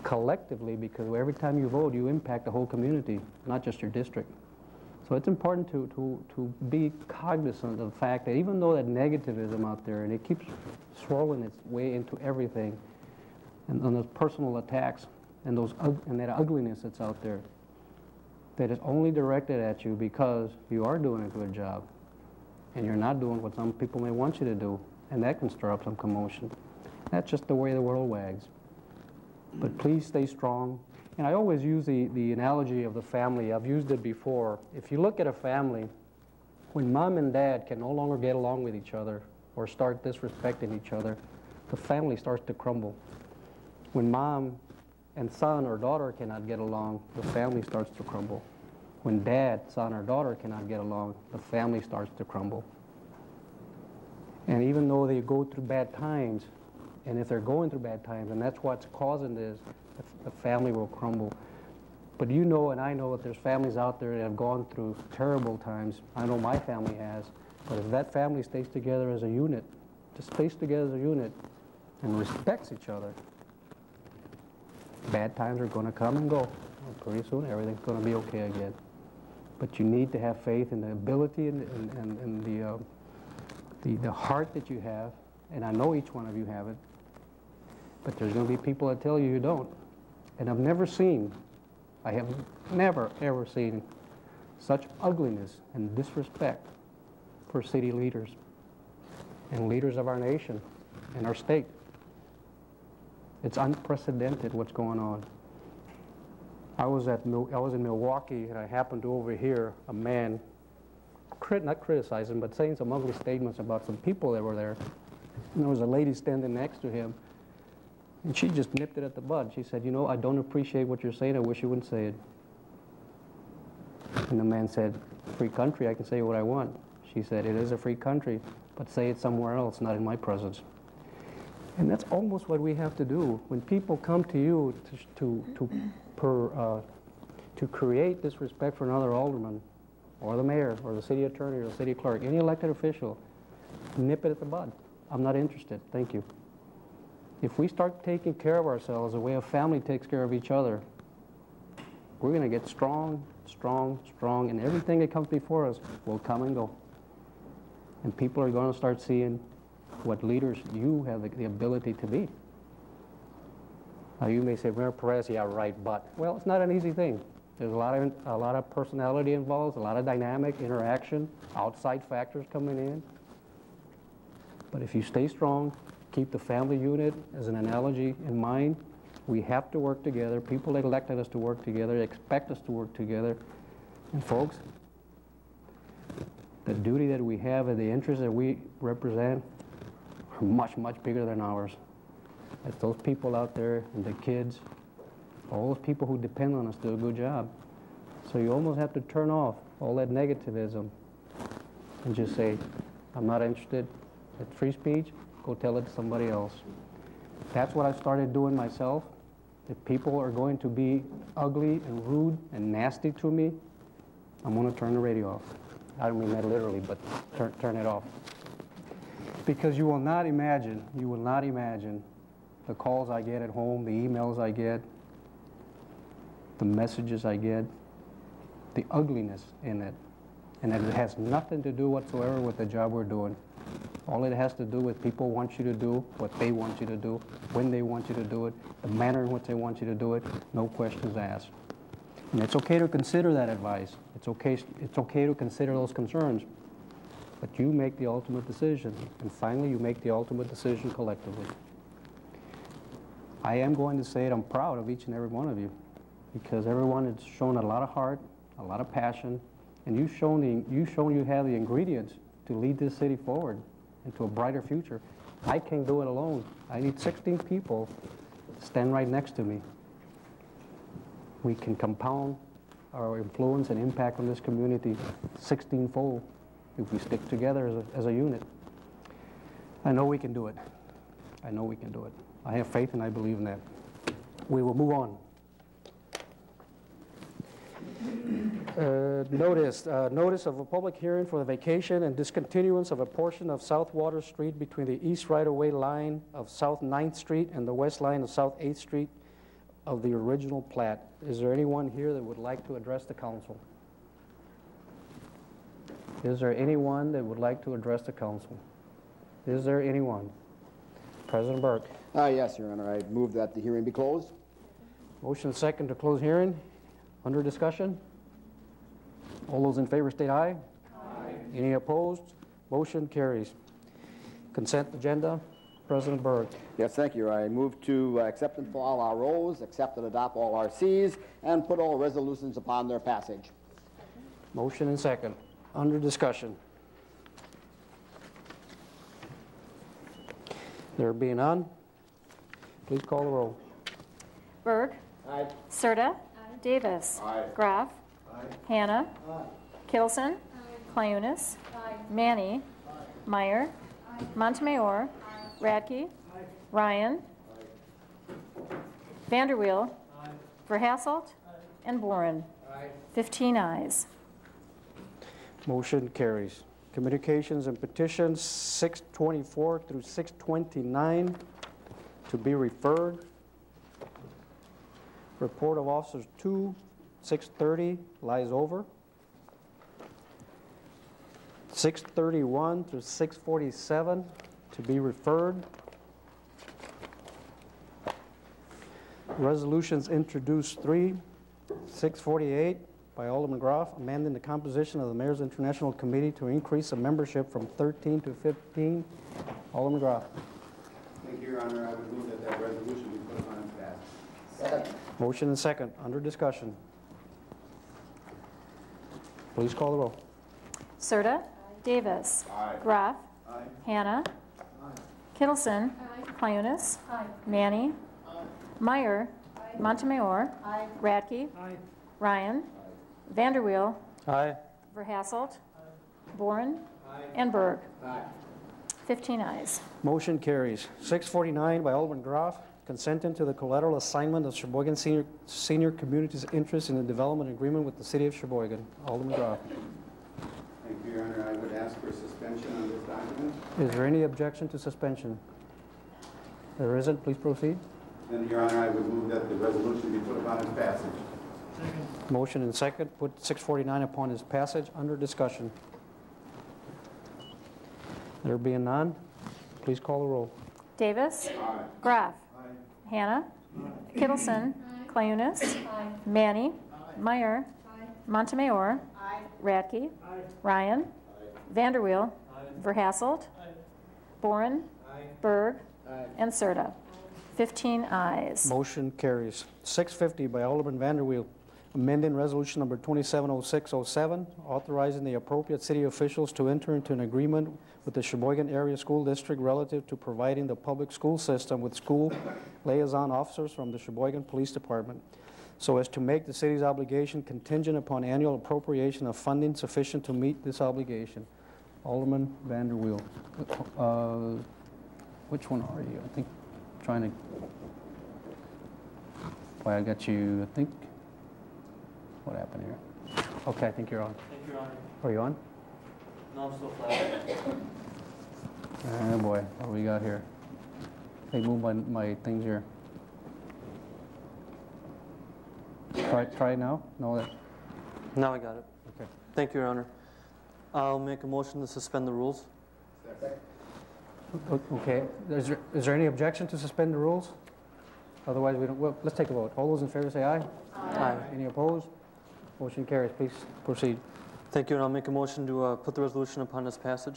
collectively because every time you vote, you impact the whole community, not just your district. So it's important to, to, to be cognizant of the fact that even though that negativism out there, and it keeps swirling its way into everything, and, and those personal attacks, and, those, and that ugliness that's out there, that is only directed at you because you are doing a good job, and you're not doing what some people may want you to do, and that can stir up some commotion. That's just the way the world wags. But please stay strong, and I always use the, the analogy of the family. I've used it before. If you look at a family, when mom and dad can no longer get along with each other or start disrespecting each other, the family starts to crumble. When mom and son or daughter cannot get along, the family starts to crumble. When dad, son, or daughter cannot get along, the family starts to crumble. And even though they go through bad times, and if they're going through bad times, and that's what's causing this, the family will crumble. But you know and I know that there's families out there that have gone through terrible times. I know my family has. But if that family stays together as a unit, just stays together as a unit and respects each other, bad times are going to come and go. And pretty soon everything's going to be okay again. But you need to have faith in the ability and, and, and, and the, uh, the, the heart that you have. And I know each one of you have it. But there's going to be people that tell you you don't. And I've never seen, I have never, ever seen such ugliness and disrespect for city leaders and leaders of our nation and our state. It's unprecedented what's going on. I was, at, I was in Milwaukee and I happened to overhear a man crit, not criticizing, but saying some ugly statements about some people that were there. And there was a lady standing next to him, and she just nipped it at the bud. She said, you know, I don't appreciate what you're saying. I wish you wouldn't say it. And the man said, free country, I can say what I want. She said, it is a free country, but say it somewhere else, not in my presence. And that's almost what we have to do. When people come to you to, to, to, per, uh, to create this respect for another alderman, or the mayor, or the city attorney, or the city clerk, any elected official, nip it at the bud. I'm not interested. Thank you. If we start taking care of ourselves the way a family takes care of each other, we're going to get strong, strong, strong, and everything that comes before us will come and go. And people are going to start seeing what leaders you have the, the ability to be. Now you may say, Mayor Perez, yeah, right, but well, it's not an easy thing. There's a lot of a lot of personality involved, a lot of dynamic interaction, outside factors coming in. But if you stay strong, keep the family unit as an analogy in mind. We have to work together. People elected us to work together, expect us to work together. And folks, the duty that we have and the interests that we represent are much, much bigger than ours. It's those people out there and the kids, all those people who depend on us do a good job. So you almost have to turn off all that negativism and just say, I'm not interested. It's free speech. Go tell it to somebody else. That's what I started doing myself. If people are going to be ugly and rude and nasty to me, I'm going to turn the radio off. I don't mean that literally, but turn, turn it off. Because you will not imagine, you will not imagine the calls I get at home, the emails I get, the messages I get, the ugliness in it. And it has nothing to do whatsoever with the job we're doing. All it has to do with people want you to do what they want you to do, when they want you to do it, the manner in which they want you to do it, no questions asked. And it's okay to consider that advice. It's okay, it's okay to consider those concerns. But you make the ultimate decision. And finally, you make the ultimate decision collectively. I am going to say it, I'm proud of each and every one of you because everyone has shown a lot of heart, a lot of passion, and you've shown, the, you've shown you have the ingredients to lead this city forward into a brighter future. I can't do it alone. I need 16 people to stand right next to me. We can compound our influence and impact on this community 16-fold if we stick together as a, as a unit. I know we can do it. I know we can do it. I have faith and I believe in that. We will move on. Uh, notice, uh, notice of a public hearing for the vacation and discontinuance of a portion of South Water Street between the east right-of-way line of South 9th Street and the west line of South 8th Street of the original plat. Is there anyone here that would like to address the council? Is there anyone that would like to address the council? Is there anyone? President Berg. Uh, yes, Your Honor. I move that the hearing be closed. Motion second to close hearing. Under discussion? All those in favor state aye. Aye. Any opposed? Motion carries. Consent agenda. President Berg. Yes, thank you. I move to uh, accept and file our rolls, accept and adopt all RCs, and put all resolutions upon their passage. Motion and second. Under discussion. There being none, please call the roll. Berg. Aye. Serta. Aye. Davis. Aye. Groff. Aye. Hannah. Aye. Kittleson. Clayunas. Manny. Meyer. Montemayor. Radke. Ryan. Vanderweel. Verhasselt. And Warren. 15 ayes. Motion carries. Communications and petitions 624 through 629 to be referred. Report of officers 2, 630 lies over. 631 through 647 to be referred. Resolutions introduced 3, 648 by Alderman Groff, amending the composition of the Mayor's International Committee to increase the membership from 13 to 15. Alderman Groff. Thank you, Your Honor. I would move that that resolution be put on. Second. Motion and second, under discussion. Please call the roll. Serta. Davis. Groff. Hannah. Kittleson. Clunas. Manny. Meyer. Montemayor. Radke. Ryan. Vanderweel. Aye. Verhasselt. Boren. And Berg. 15 ayes. Motion carries. 649 by Alderman Groff, consent into the collateral assignment of Sheboygan Senior, Senior Community's interest in the development agreement with the city of Sheboygan. Alderman Groff. Thank you, Your Honor. I would ask for suspension on this document. Is there any objection to suspension? There isn't, please proceed. Then, Your Honor, I would move that the resolution be put upon its passage. Motion and second, put 649 upon its passage under discussion. There being none, please call the roll. Davis. Groff. Hannah. Kittleson. Clunas. Manny. Meyer. Montemayor. Radke. Ryan. Vanderweel. Verhasselt. Boren. Berg. And Serta. 15 ayes. Motion carries. 650 by Alderman Vanderweel, amending resolution number 270607, authorizing the appropriate city officials to enter into an agreement with the Sheboygan Area School District relative to providing the public school system with school liaison officers from the Sheboygan Police Department, so as to make the city's obligation contingent upon annual appropriation of funding sufficient to meet this obligation. Alderman Vanderweel. Uh, Which one are you? I think, trying to, why, I got you, I think, what happened here? Okay, I think you're on. Thank you, Your Honor. Are you on? No, I'm still flat. Oh, boy, what do we got here? They move my, my things here. Try, try it now? No, that, Now I got it. okay. Thank you, Your Honor. I'll make a motion to suspend the rules. O- Okay, is there, is there any objection to suspend the rules? Otherwise, we don't, well, let's take a vote. All those in favor say aye. Aye. Any opposed? Motion carries. Please proceed. Thank you, and I'll make a motion to uh, put the resolution upon its passage.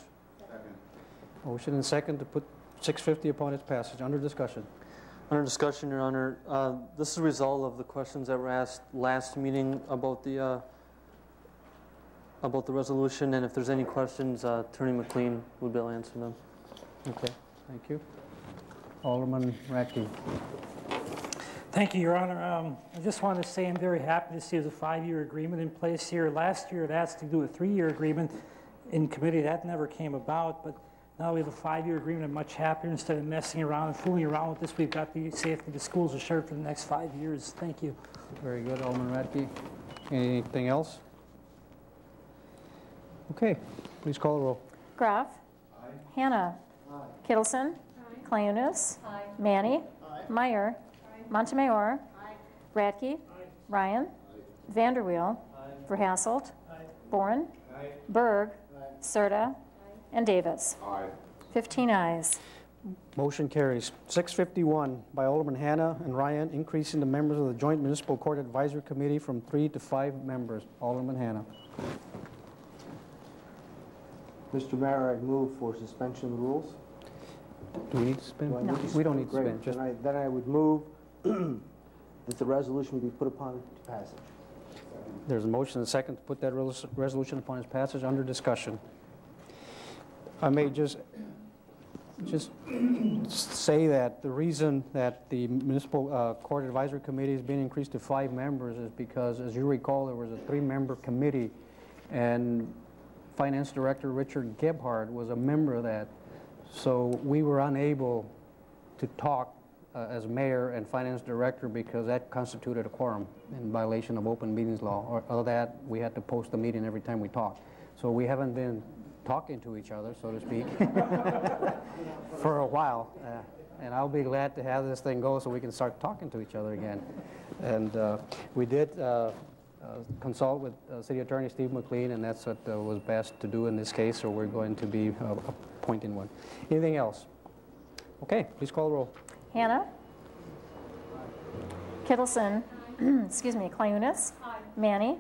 Motion and second to put 650 upon its passage. Under discussion. Under discussion, Your Honor, uh, this is a result of the questions that were asked last meeting about the, uh, about the resolution, and if there's any questions, uh, Attorney McLean would be able to answer them. Okay, thank you. Alderman Radke. Thank you, Your Honor. Um, I just want to say I'm very happy to see there's a five-year agreement in place here. Last year, it asked to do a three-year agreement in committee. That never came about, but now we have a five-year agreement. I'm much happier. Instead of messing around and fooling around with this, we've got the safety of the schools assured for the next five years. Thank you. Very good, Alderman Radke. Anything else? Okay, please call the roll. Groff. Hannah. Kittleson. Clunas. Manny. Meyer. Montemayor. Radke. Ryan. Vanderweel. Verhasselt. Boren. Berg. Serta. And Davis. 15 ayes. Motion carries. 651 by Alderman Hanna and Ryan, increasing the members of the Joint Municipal Court Advisory Committee from three to five members. Alderman Hanna. Mr. Mayor, I move for suspension of the rules. Do we need to suspend? Do I We don't need to Great. suspend, just, Then I, then I would move that the resolution be put upon to passage. there's a motion and a second to put that res- resolution upon its passage under discussion. I may just, just say that the reason that the Municipal uh, Court Advisory Committee is being increased to five members is because, as you recall, there was a three-member committee, and Finance Director Richard Gebhardt was a member of that. So we were unable to talk uh, as mayor and finance director because that constituted a quorum in violation of open meetings law. Or other that, we had to post the meeting every time we talked. So we haven't been talking to each other, so to speak, for a while. Uh, and I'll be glad to have this thing go so we can start talking to each other again. And uh, we did uh, uh, consult with uh, City Attorney Steve McLean, and that's what was best to do in this case, so we're going to be appointing one. Anything else? Okay, please call the roll. Hannah. Kittleson. Excuse me. Clunas. Manny.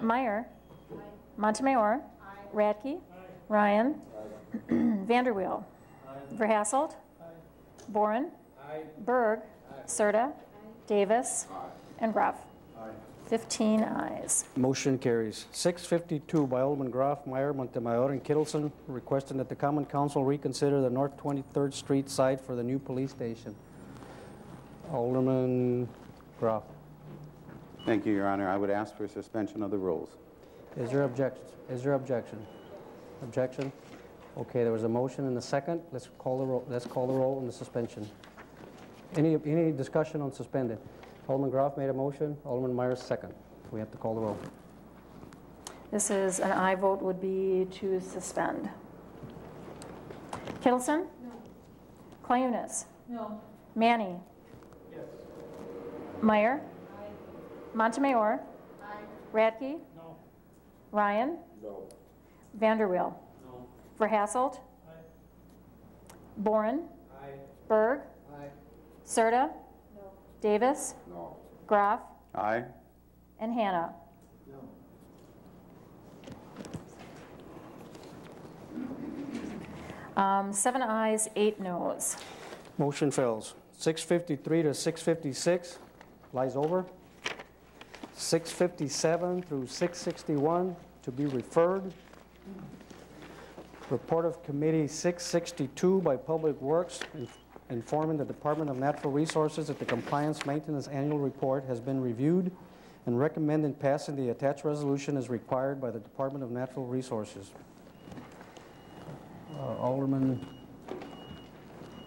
Meyer. Montemayor. Radke. Ryan. Vanderweel. Verhasselt. Boren. Berg. Serta. Davis. And Groff. 15 ayes. Motion carries. 652 by Alderman Groff, Meyer, Montemayor, and Kittleson, requesting that the Common Council reconsider the North 23rd Street site for the new police station. Alderman Groff. Thank you, Your Honor. I would ask for suspension of the rules. Is there objection? Is there objection? Objection? Okay, there was a motion and a second. Let's call the roll, let's call the roll on the suspension. Any, any discussion on suspended? Alderman Groff made a motion, Alderman Myers second. We have to call the roll. This is, an aye vote would be to suspend. Kittleson? No. Clayunas? No. Manny? Yes. Meyer? Aye. Montemayor? Aye. Radke? No. Ryan? No. Vanderweel? No. Verhasselt? Boren? Aye. Berg? Aye. Serta? Davis? No. Groff? Aye. And Hannah? Um, Seven ayes, eight noes. Motion fails. 653 to 656 lies over. 657 through 661 to be referred. Report of Committee 662 by Public Works in- informing the Department of Natural Resources that the Compliance Maintenance Annual Report has been reviewed and recommending passing the attached resolution as required by the Department of Natural Resources. Uh, Alderman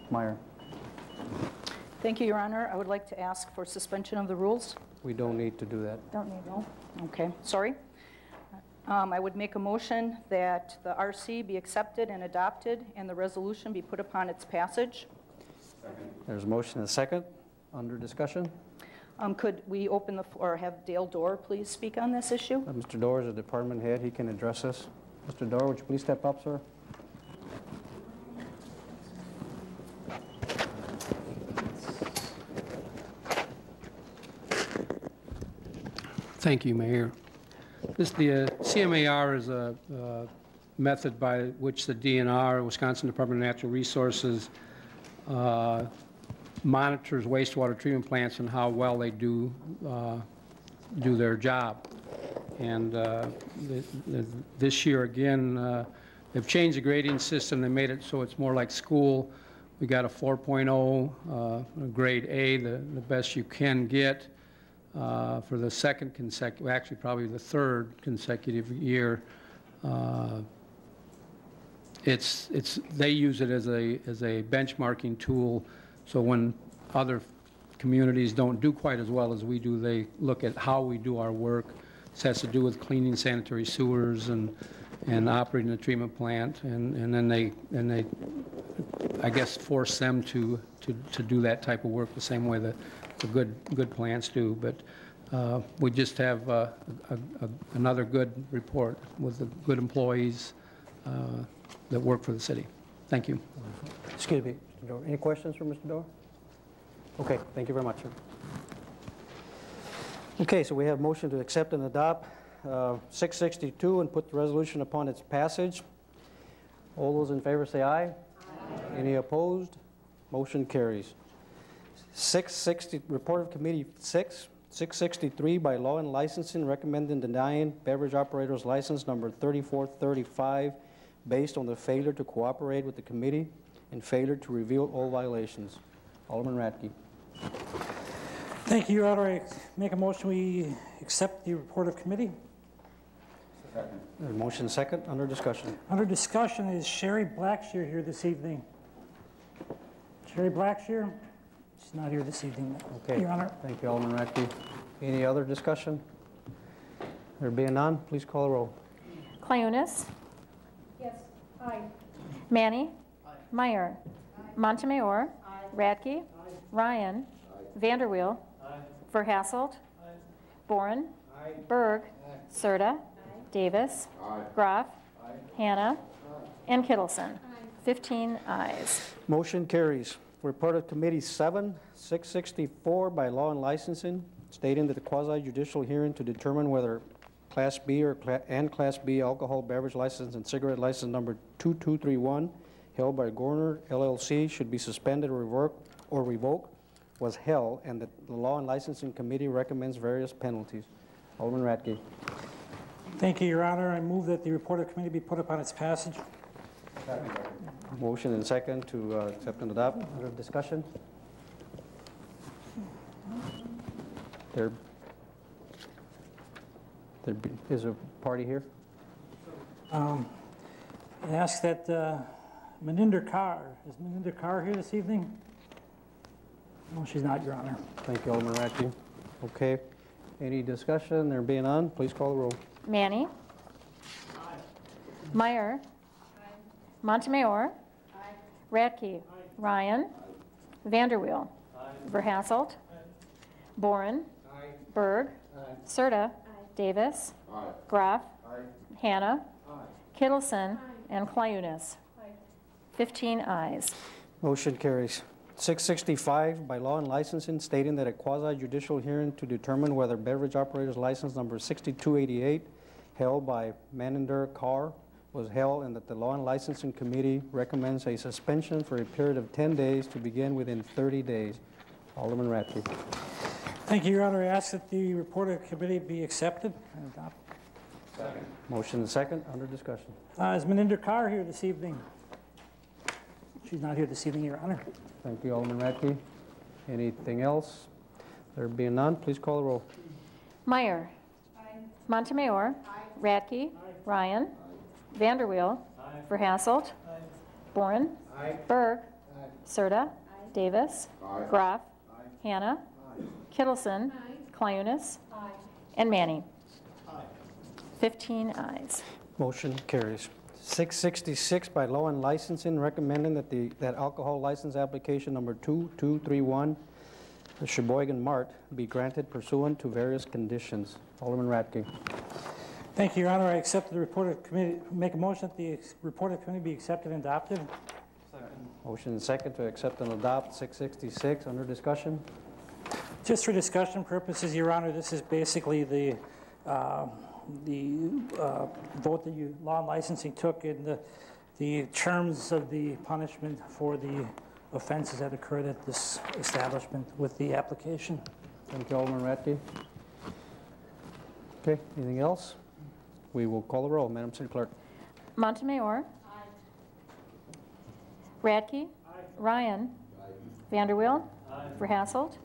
Meyer. Thank you, Your Honor. I would like to ask for suspension of the rules. We don't need to do that. Don't need No? Okay, sorry. Um, I would make a motion that the RC be accepted and adopted and the resolution be put upon its passage. There's a motion and a second. Under discussion. Um, Could we open the, floor or have Dale Dorr please speak on this issue? Uh, Mr. Dorr is a department head. He can address this. Mr. Dorr, would you please step up, sir? Thank you, Mayor. This, the uh, CMAR is a uh, method by which the DNR, Wisconsin Department of Natural Resources, uh, monitors wastewater treatment plants and how well they do, uh, do their job. And uh, th- th- this year, again, uh, they've changed the grading system. They made it so it's more like school. We got a 4.0, uh, grade A, the the best you can get uh, for the second consecutive, actually probably the third consecutive year. Uh, It's, it's, they use it as a, as a benchmarking tool, so when other communities don't do quite as well as we do, they look at how we do our work. This has to do with cleaning sanitary sewers and, and operating the treatment plant, and, and then they, and they, I guess, force them to, to, to do that type of work the same way that the good, good plants do. But uh, we just have uh, a, a, another good report with the good employees uh, that work for the city. Thank you. Excuse me, Mr. Dorr. Any questions for Mr. Dorr? Okay, thank you very much, sir. Okay, so we have motion to accept and adopt uh, 662 and put the resolution upon its passage. All those in favor say aye. Any opposed? Motion carries. 660, report of committee 6, 663 by law and licensing recommending denying beverage operator's license number 3435 based on the failure to cooperate with the committee and failure to reveal all violations. Alderman Radke. Thank you, Your Honor. I make a motion we accept the report of committee. There's a motion second, under discussion. Under discussion is Sherry Blackshear here this evening. Sherry Blackshear? She's not here this evening, Okay. Your Honor. Thank you, Alderman Radke. Any other discussion? There being none, please call the roll. Clayunas? Yes. Aye. Manny? Meyer? Montemayor? Radke? Ryan? Vanderweel? Verhasselt? Boren? Berg? Serta? Davis? Groff? Hannah? And Kittleson. 15 ayes. Motion carries. Report of Committee 7, 664 by Law and Licensing, stating that the quasi-judicial hearing to determine whether Class B or Cla- and Class B alcohol beverage license and cigarette license number 2231 held by Gorner LLC should be suspended or revoked, or revoked was held, and that the Law and Licensing Committee recommends various penalties. Alderman Radke. Thank you, Your Honor. I move that the report of the committee be put upon its passage. Motion and second to uh, accept and adopt. Under discussion? There, there be- is a party here? Um, I ask that uh, Maninder Kaur, is Maninder Kaur here this evening? No, she's not, Your Honor. Thank you, Alderman Radke. Okay. Any discussion? There being none, please call the roll. Manny. Meyer. Montemayor. Radke. Ryan. Vanderweel. Verhasselt. Boren. Berg. Serta. Davis. Groff. Hannah. Kittleson. And Clyunas. 15 ayes. Motion carries. 665, by law and licensing, stating that a quasi-judicial hearing to determine whether beverage operator's license number 6288, held by Maninder Kaur, was held and that the Law and Licensing Committee recommends a suspension for a period of 10 days to begin within 30 days. Alderman Radke. Thank you, Your Honor. I ask that the report of the committee be accepted and adopted. Motion and second, under discussion. Uh, Is Maninder Kaur here this evening? She's not here this evening, Your Honor. Thank you, Alderman Radke. Anything else? There being none, please call the roll. Meyer. Montemayor. Radke. Ryan. Vanderweel. Verhasselt. Boren. Berg. Serta. Davis. Groff. Hannah. Kittleson. Clyunas. And Manny. 15 ayes. Motion carries. 666 by law and licensing recommending that the, that alcohol license application number 2231, the Sheboygan Mart, be granted pursuant to various conditions. Alderman Radke. Thank you, Your Honor. I accept the report of committee, make a motion that the report of committee be accepted and adopted. Motion and second to accept and adopt 666, under discussion. Just for discussion purposes, Your Honor, this is basically the, uh, the uh, vote that you, law and licensing took in the, the terms of the punishment for the offenses that occurred at this establishment with the application. Thank you, Alderman Radke. Okay, anything else? We will call the roll. Madam City Clerk. Montemayor. Radke. Ryan. Vanderweel. Verhasselt.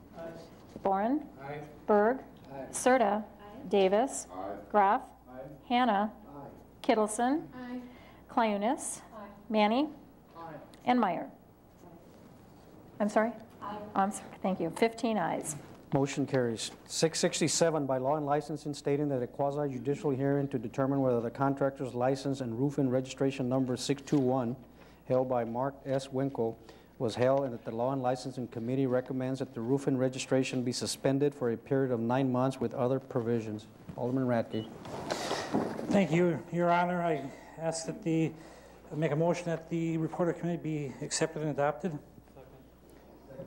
Boren. Berg. Serta. Davis. Groff. Hannah. Kittleson. Clyunas. Manny. And Meyer. I'm sorry? I'm sorry, thank you. 15 ayes. Motion carries. 667 by law and licensing stating that a quasi-judicial hearing to determine whether the contractor's license and roofing registration number 621 held by Mark S. Winkle was held and that the Law and Licensing Committee recommends that the roofing registration be suspended for a period of nine months with other provisions. Alderman Radke. Thank you, Your Honor. I ask that the, make a motion that the report of committee be accepted and adopted.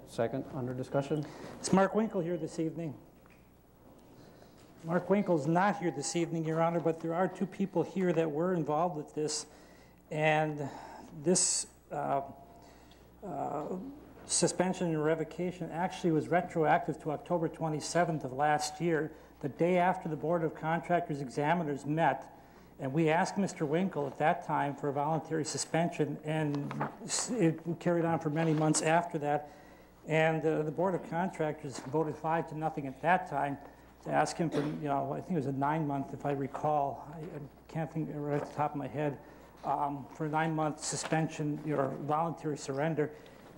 Second, under discussion. It's Mark Winkle here this evening? Mark Winkle's not here this evening, Your Honor, but there are two people here that were involved with this. And this uh, uh, suspension and revocation actually was retroactive to October 27th of last year, the day after the Board of Contractors Examiners met. And we asked Mr. Winkle at that time for a voluntary suspension, and it carried on for many months after that. And uh, the Board of Contractors voted five to nothing at that time to ask him for, you know, I think it was a nine month, if I recall. I, I can't think right off the top of my head, um, for a nine month suspension or voluntary surrender.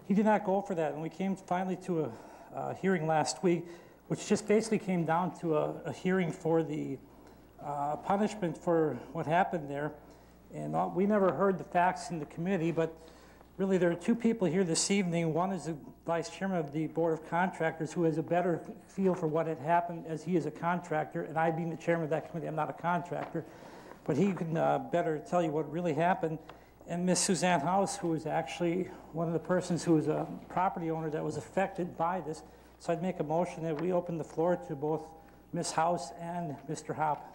He did not go for that. And we came finally to a, a hearing last week, which just basically came down to a, a hearing for the uh, punishment for what happened there. And all, we never heard the facts in the committee, but really there are two people here this evening. One is the vice chairman of the board of contractors who has a better feel for what had happened as he is a contractor, and I being the chairman of that committee, I'm not a contractor, but he can uh, better tell you what really happened. And Miss Suzanne House, who is actually one of the persons who is a property owner that was affected by this. So I'd make a motion that we open the floor to both Miss House and Mr. Hop.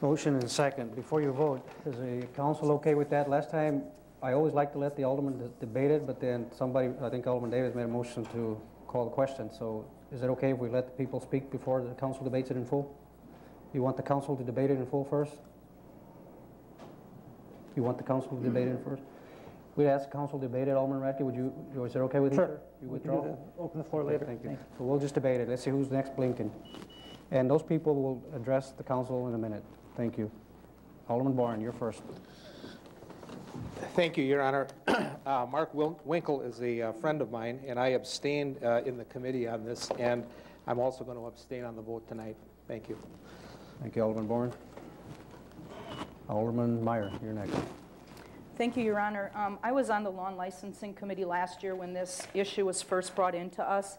Motion and second. Before you vote, is the council okay with that? Last time, I always like to let the alderman debate it, but then somebody, I think Alderman Davis made a motion to call the question. So Is it okay if we let the people speak before the council debates it in full? You want the council to debate it in full first? You want the council to debate it first? We'd ask the council to debate it, Alderman Radke, would you, is it okay with you, Sure. sir? You We can do withdraw? that. Open the floor Okay, later. Thank you. Thank you. So we'll just debate it. Let's see who's next blinking. And those people will address the council in a minute. Thank you. Alderman Barn, you're first. Thank you, Your Honor. Uh, Mark Wil- Winkle is a uh, friend of mine, and I abstained uh, in the committee on this, and I'm also going to abstain on the vote tonight. Thank you. Thank you, Alderman Bourne. Alderman Meyer, you're next. Thank you, Your Honor. Um, I was on the lawn licensing committee last year when this issue was first brought into us,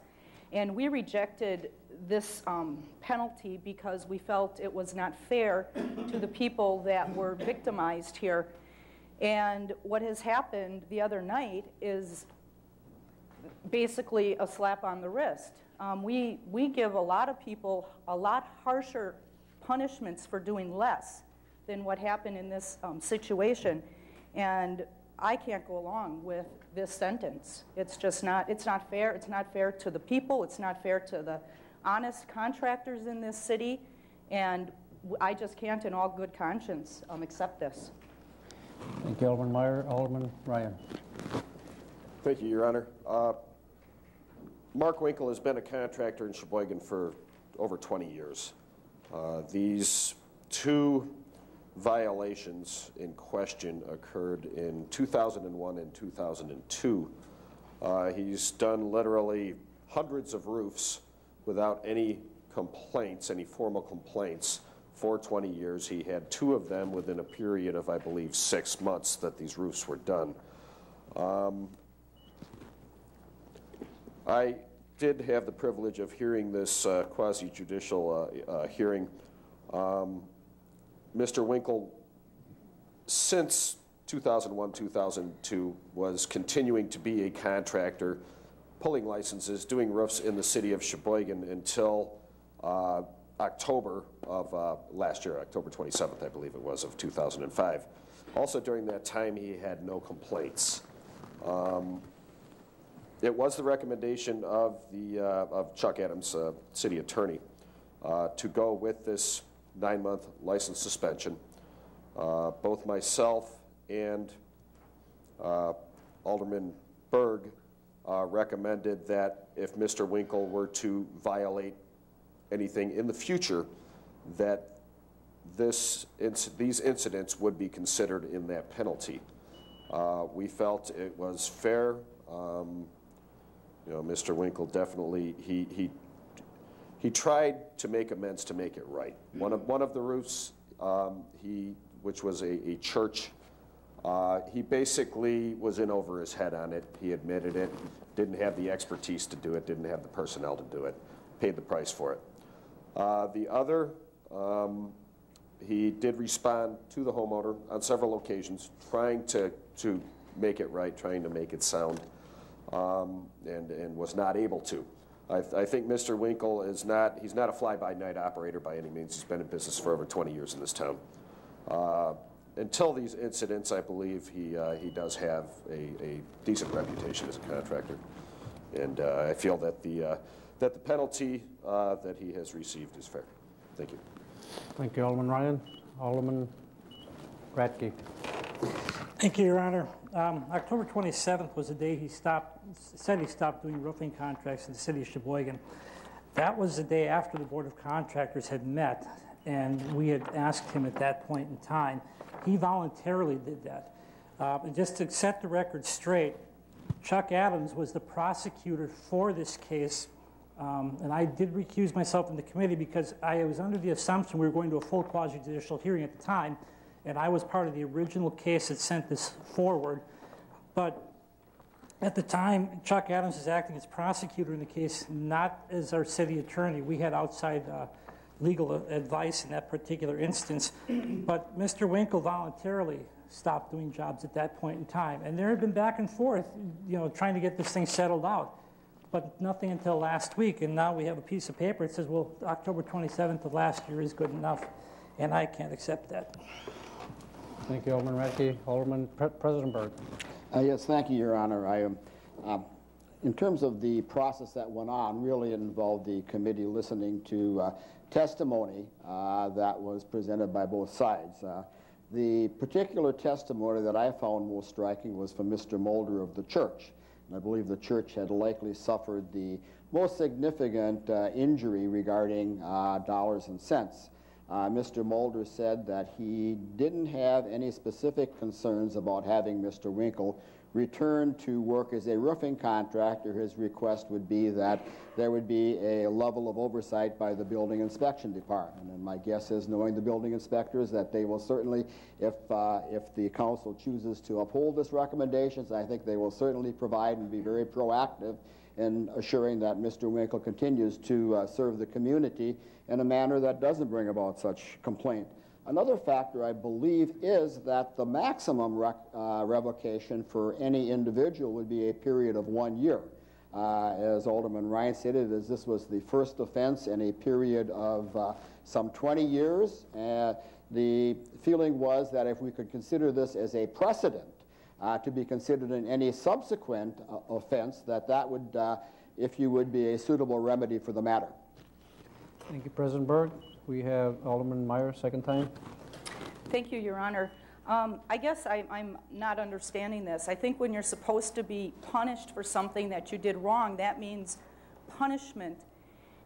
and we rejected this um, penalty because we felt it was not fair to the people that were victimized here. And what has happened the other night is basically a slap on the wrist. Um, we, we give a lot of people a lot harsher punishments for doing less than what happened in this um, situation. And I can't go along with this sentence. It's just not, it's not fair. It's not fair to the people. It's not fair to the honest contractors in this city. And I just can't, in all good conscience, um, accept this. Thank you, Alderman Meyer. Alderman Ryan. Thank you, Your Honor. Uh, Mark Winkle has been a contractor in Sheboygan for over 20 years. Uh, These two violations in question occurred in 2001 and 2002. Uh, He's done literally hundreds of roofs without any complaints, any formal complaints, for 20 years. He had two of them within a period of, I believe, six months that these roofs were done. Um, I did have the privilege of hearing this uh, quasi-judicial uh, uh, hearing. Um, Mr. Winkle, since 2001, 2002, was continuing to be a contractor, pulling licenses, doing roofs in the city of Sheboygan until uh, October of uh, last year, October 27th, I believe it was, of 2005. Also during that time, he had no complaints. Um, it was the recommendation of the uh, of Chuck Adams, uh, city attorney, uh, to go with this nine-month license suspension. Both myself and Alderman Berg recommended that if Mr. Winkle were to violate anything in the future, that this these incidents would be considered in that penalty. Uh, we felt it was fair. Um, you know, Mr. Winkle definitely he he he tried to make amends to make it right. One of one of the roofs, um, he which was a, a church, uh, he basically was in over his head on it. He admitted it. Didn't have the expertise to do it. Didn't have the personnel to do it. Paid the price for it. Uh, the other, um, he did respond to the homeowner on several occasions, trying to to make it right, trying to make it sound um, and, and was not able to. I, th- I think Mr. Winkle is not, he's not a fly-by-night operator by any means. He's been in business for over 20 years in this town. Uh, until these incidents, I believe he, uh, he does have a, a decent reputation as a contractor. And uh, I feel that the, uh, that the penalty uh, that he has received is fair. Thank you. Thank you, Alderman Ryan. Alderman Radke. Thank you, Your Honor. Um, October 27th was the day he stopped, said he stopped doing roofing contracts in the city of Sheboygan. That was the day after the Board of Contractors had met, and we had asked him at that point in time. He voluntarily did that. Uh, and just to set the record straight, Chuck Adams was the prosecutor for this case, um, and I did recuse myself in the committee because I was under the assumption we were going to a full quasi-judicial hearing at the time, and I was part of the original case that sent this forward. But at the time, Chuck Adams is acting as prosecutor in the case, not as our city attorney. We had outside uh, legal advice in that particular instance. But Mr. Winkle voluntarily stopped doing jobs at that point in time. And there had been back and forth, you know, trying to get this thing settled out. But nothing until last week. And now we have a piece of paper that says, well, October 27th of last year is good enough. And I can't accept that. Thank you, Alderman Radke. Alderman Pre- President Berg. Uh, Yes, thank you, Your Honor. I am, um, in terms of the process that went on, really it involved the committee listening to uh, testimony uh, that was presented by both sides. Uh, the particular testimony that I found most striking was from Mr. Mulder of the church. And I believe the church had likely suffered the most significant uh, injury regarding uh, dollars and cents. Uh, Mr. Mulder said that he didn't have any specific concerns about having Mr. Winkle return to work as a roofing contractor. His request would be that there would be a level of oversight by the building inspection department. And my guess is, knowing the building inspectors, that they will certainly, if, uh, if the council chooses to uphold this recommendation, I think they will certainly provide and be very proactive in assuring that Mr. Winkle continues to uh, serve the community in a manner that doesn't bring about such complaint. Another factor, I believe, is that the maximum rec uh, revocation for any individual would be a period of one year. Uh, as Alderman Ryan stated, as this was the first offense in a period of uh, some 20 years, uh, the feeling was that if we could consider this as a precedent uh, to be considered in any subsequent uh, offense, that that would, if you would, be a suitable remedy for the matter. Thank you, President Berg. We have Alderman Meyer, second time. Thank you, Your Honor. Um, I guess I, I'm not understanding this. I think when you're supposed to be punished for something that you did wrong, that means punishment.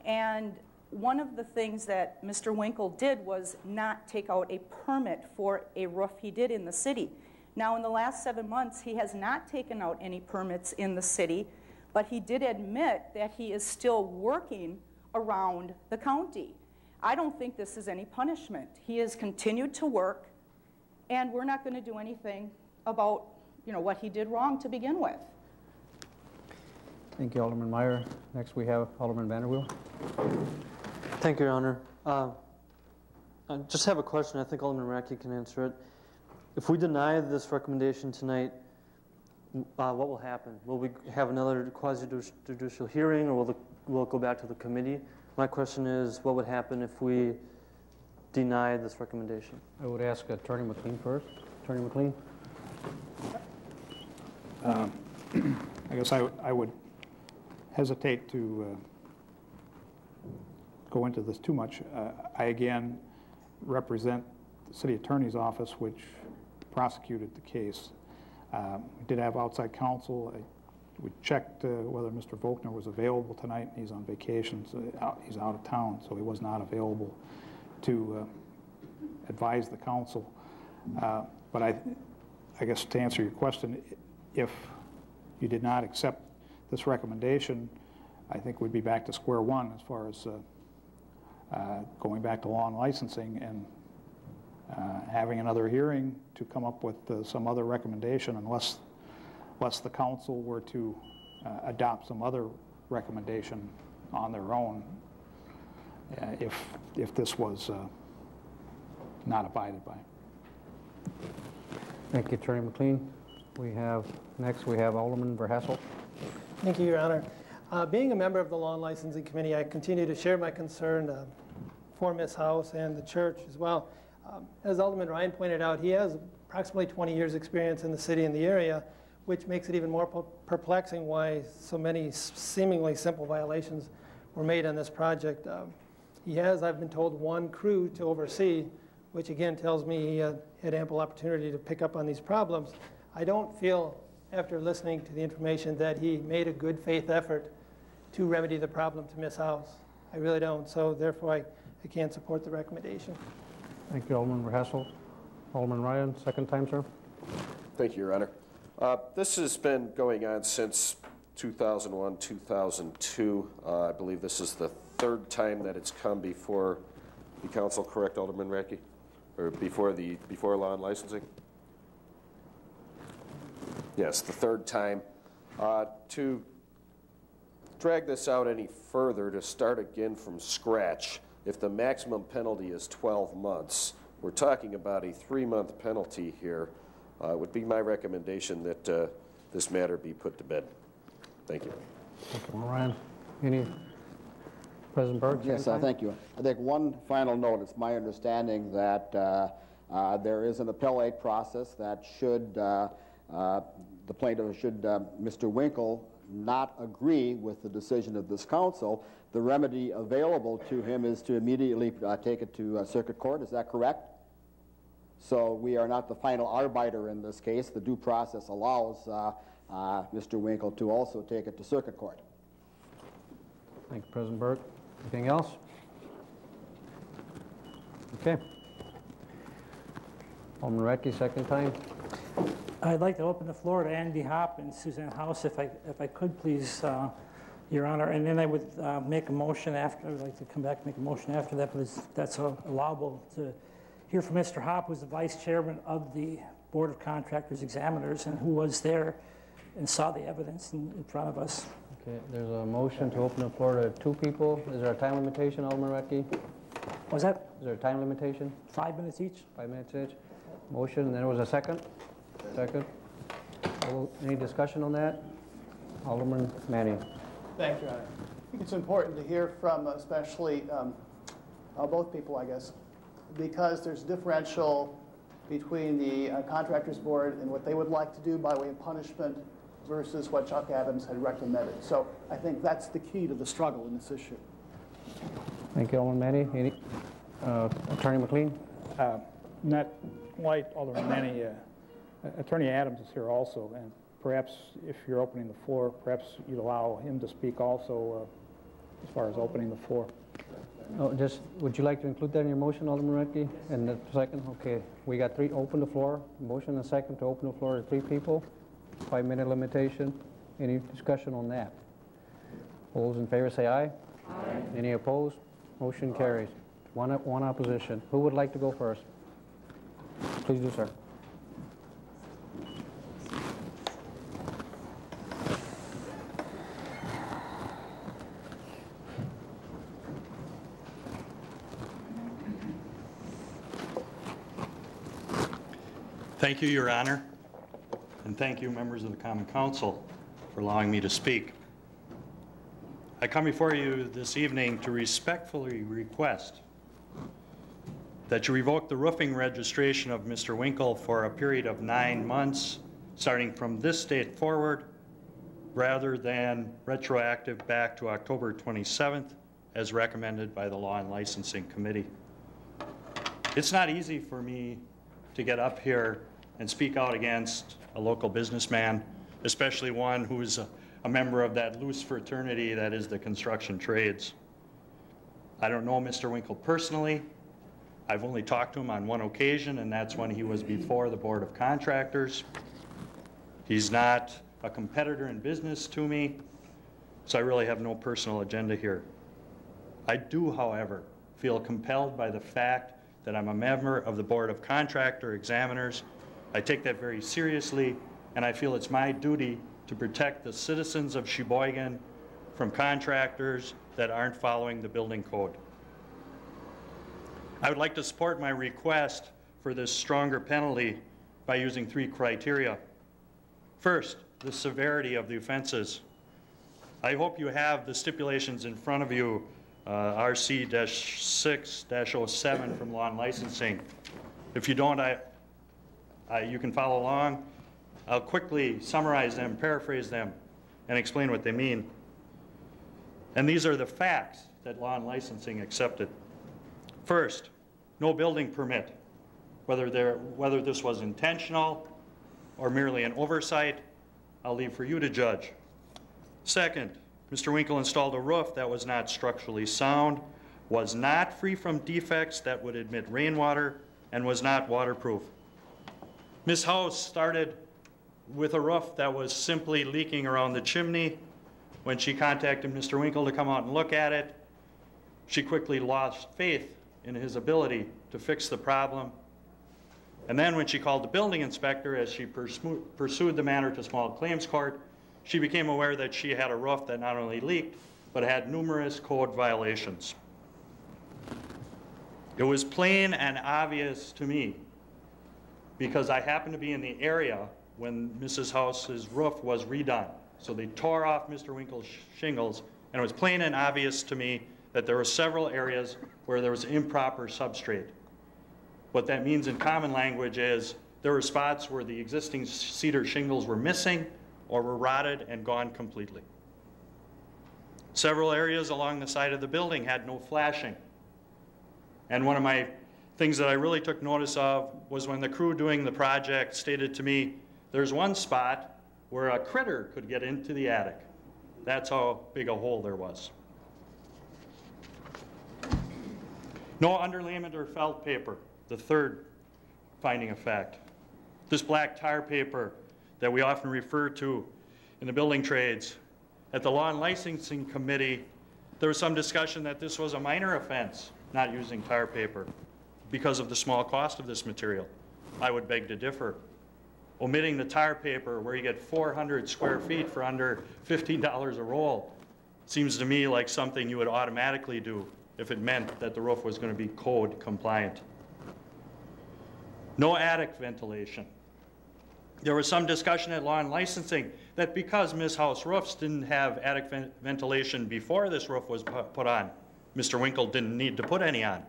And one of the things that Mr. Winkle did was not take out a permit for a roof he did in the city. Now, in the last seven months, he has not taken out any permits in the city, but he did admit that he is still working around the county. I don't think this is any punishment. He has continued to work, and we're not going to do anything about you know, what he did wrong to begin with. Thank you, Alderman Meyer. Next, we have Alderman Vanderweel. Thank you, Your Honor. Uh, I just have a question. I think Alderman Radke can answer it. If we deny this recommendation tonight, uh, what will happen? Will we have another quasi-judicial hearing, or will, the, will go back to the committee? My question is, what would happen if we deny this recommendation? I would ask Attorney McLean first. Attorney McLean? Um, I guess I, I would hesitate to uh, go into this too much. Uh, I again represent the city attorney's office, which prosecuted the case. Um, we did have outside counsel. I, we checked uh, whether Mr. Volkner was available tonight. He's on vacation, so he's out of town, so he was not available to uh, advise the council. Uh, but I, I guess to answer your question, if you did not accept this recommendation, I think we'd be back to square one as far as uh, uh, going back to law and licensing and uh, having another hearing to come up with some other recommendation unless, unless the council were to uh, adopt some other recommendation on their own uh, if, if this was uh, not abided by. Thank you, Attorney McLean. We have, next we have Alderman Verhassel. Thank you, Your Honor. Uh, being a member of the Law and Licensing Committee, I continue to share my concern uh, for Ms. House and the church as well. Um, as Alderman Ryan pointed out, he has approximately 20 years' experience in the city and the area, which makes it even more perplexing why so many seemingly simple violations were made on this project. Um, he has, I've been told, one crew to oversee, which again tells me he had, had ample opportunity to pick up on these problems. I don't feel, after listening to the information, that he made a good faith effort to remedy the problem to Miss House. I really don't. So therefore, I, I can't support the recommendation. Thank you, Alderman Verhassel. Alderman Ryan, second time, sir. Thank you, Your Honor. Uh, this has been going on since 2001, 2002. Uh, I believe this is the third time that it's come before the council, correct, Alderman Radke? Or before the before law and licensing? Yes, the third time. Uh, to drag this out any further, to start again from scratch, if the maximum penalty is 12 months, we're talking about a three-month penalty here. Uh, it would be my recommendation that uh, this matter be put to bed. Thank you. Thank you, Ryan. Any President Berg? Yes, uh, thank you. I think one final note. It's my understanding that uh, uh, there is an appellate process that should uh, uh, the plaintiff should Mr. Winkle not agree with the decision of this council, the remedy available to him is to immediately uh, take it to uh, circuit court. Is that correct? So we are not the final arbiter in this case. The due process allows uh, uh, Mr. Winkle to also take it to circuit court. Thank you, President Berg. Anything else? Okay. Alderman Radke, second time. I'd like to open the floor to Andy Hopp and Suzanne House, if I, if I could, please, uh, Your Honor. And then I would uh, make a motion after, I'd like to come back and make a motion after that, but that's allowable to hear from Mr. Hopp, who's the vice chairman of the Board of Contractors Examiners and who was there and saw the evidence in, in front of us. Okay, there's a motion to open the floor to two people. Is there a time limitation, Alderman Radke? Was that? Is there a time limitation? Five minutes each? Five minutes each. Motion, and there was a second? Second. Any discussion on that? Alderman Manning. Thank you, Your Honor. I think it's important to hear from especially um, uh, both people, I guess, because there's differential between the uh, contractors board and what they would like to do by way of punishment versus what Chuck Adams had recommended. So I think that's the key to the struggle in this issue. Thank you, Alderman Manning. Any, uh, Attorney McLean? Uh, in that Alderman Manny, uh, Attorney Adams is here also, and perhaps if you're opening the floor, perhaps you'd allow him to speak also uh, as far as opening the floor. Oh, just, would you like to include that in your motion, Alderman Radke? And the second, okay, we got three, open the floor, motion and second to open the floor to three people, five-minute limitation. Any discussion on that? All those in favor say aye. Aye. Any opposed? Motion carries. One, one opposition. Who would like to go first? Please do, sir. Thank you, Your Honor, and thank you, members of the Common Council, for allowing me to speak. I come before you this evening to respectfully request that you revoke the roofing registration of Mr. Winkle for a period of nine months, starting from this date forward, rather than retroactive back to October 27th, as recommended by the Law and Licensing Committee. It's not easy for me to get up here and speak out against a local businessman, especially one who's a, a member of that loose fraternity that is the construction trades. I don't know Mr. Winkle personally. I've only talked to him on one occasion, and that's when he was before the Board of Contractors. He's not a competitor in business to me, so I really have no personal agenda here. I do, however, feel compelled by the fact that I'm a member of the Board of Contractor Examiners. I take that very seriously, and I feel it's my duty to protect the citizens of Sheboygan from contractors that aren't following the building code. I would like to support my request for this stronger penalty by using three criteria. First, the severity of the offenses. I hope you have the stipulations in front of you uh, RC-6-07 from Law and Licensing. If you don't, I, I, you can follow along. I'll quickly summarize them, paraphrase them, and explain what they mean. And these are the facts that Law and Licensing accepted. First, no building permit. Whether, there, whether this was intentional or merely an oversight, I'll leave for you to judge. Second, Mr. Winkle installed a roof that was not structurally sound, was not free from defects that would admit rainwater, and was not waterproof. Ms. House started with a roof that was simply leaking around the chimney. When she contacted Mr. Winkle to come out and look at it, she quickly lost faith in his ability to fix the problem. And then when she called the building inspector as she pursued the matter to small claims court, she became aware that she had a roof that not only leaked, but had numerous code violations. It was plain and obvious to me because I happened to be in the area when Mrs. House's roof was redone. So they tore off Mr. Winkle's shingles, and it was plain and obvious to me that there were several areas where there was improper substrate. What that means in common language is there were spots where the existing cedar shingles were missing, or were rotted and gone completely. Several areas along the side of the building had no flashing. And one of my things that I really took notice of was when the crew doing the project stated to me, there's one spot where a critter could get into the attic. That's how big a hole there was. No underlayment or felt paper, the third finding of fact. This black tar paper that we often refer to in the building trades. At the Law and Licensing Committee, there was some discussion that this was a minor offense, not using tar paper, because of the small cost of this material. I would beg to differ. Omitting the tar paper where you get 400 square feet for under $15 a roll seems to me like something you would automatically do if it meant that the roof was going to be code compliant. No attic ventilation. There was some discussion at Law and Licensing that because Ms. House Roofs didn't have attic ventilation before this roof was put on, Mr. Winkle didn't need to put any on.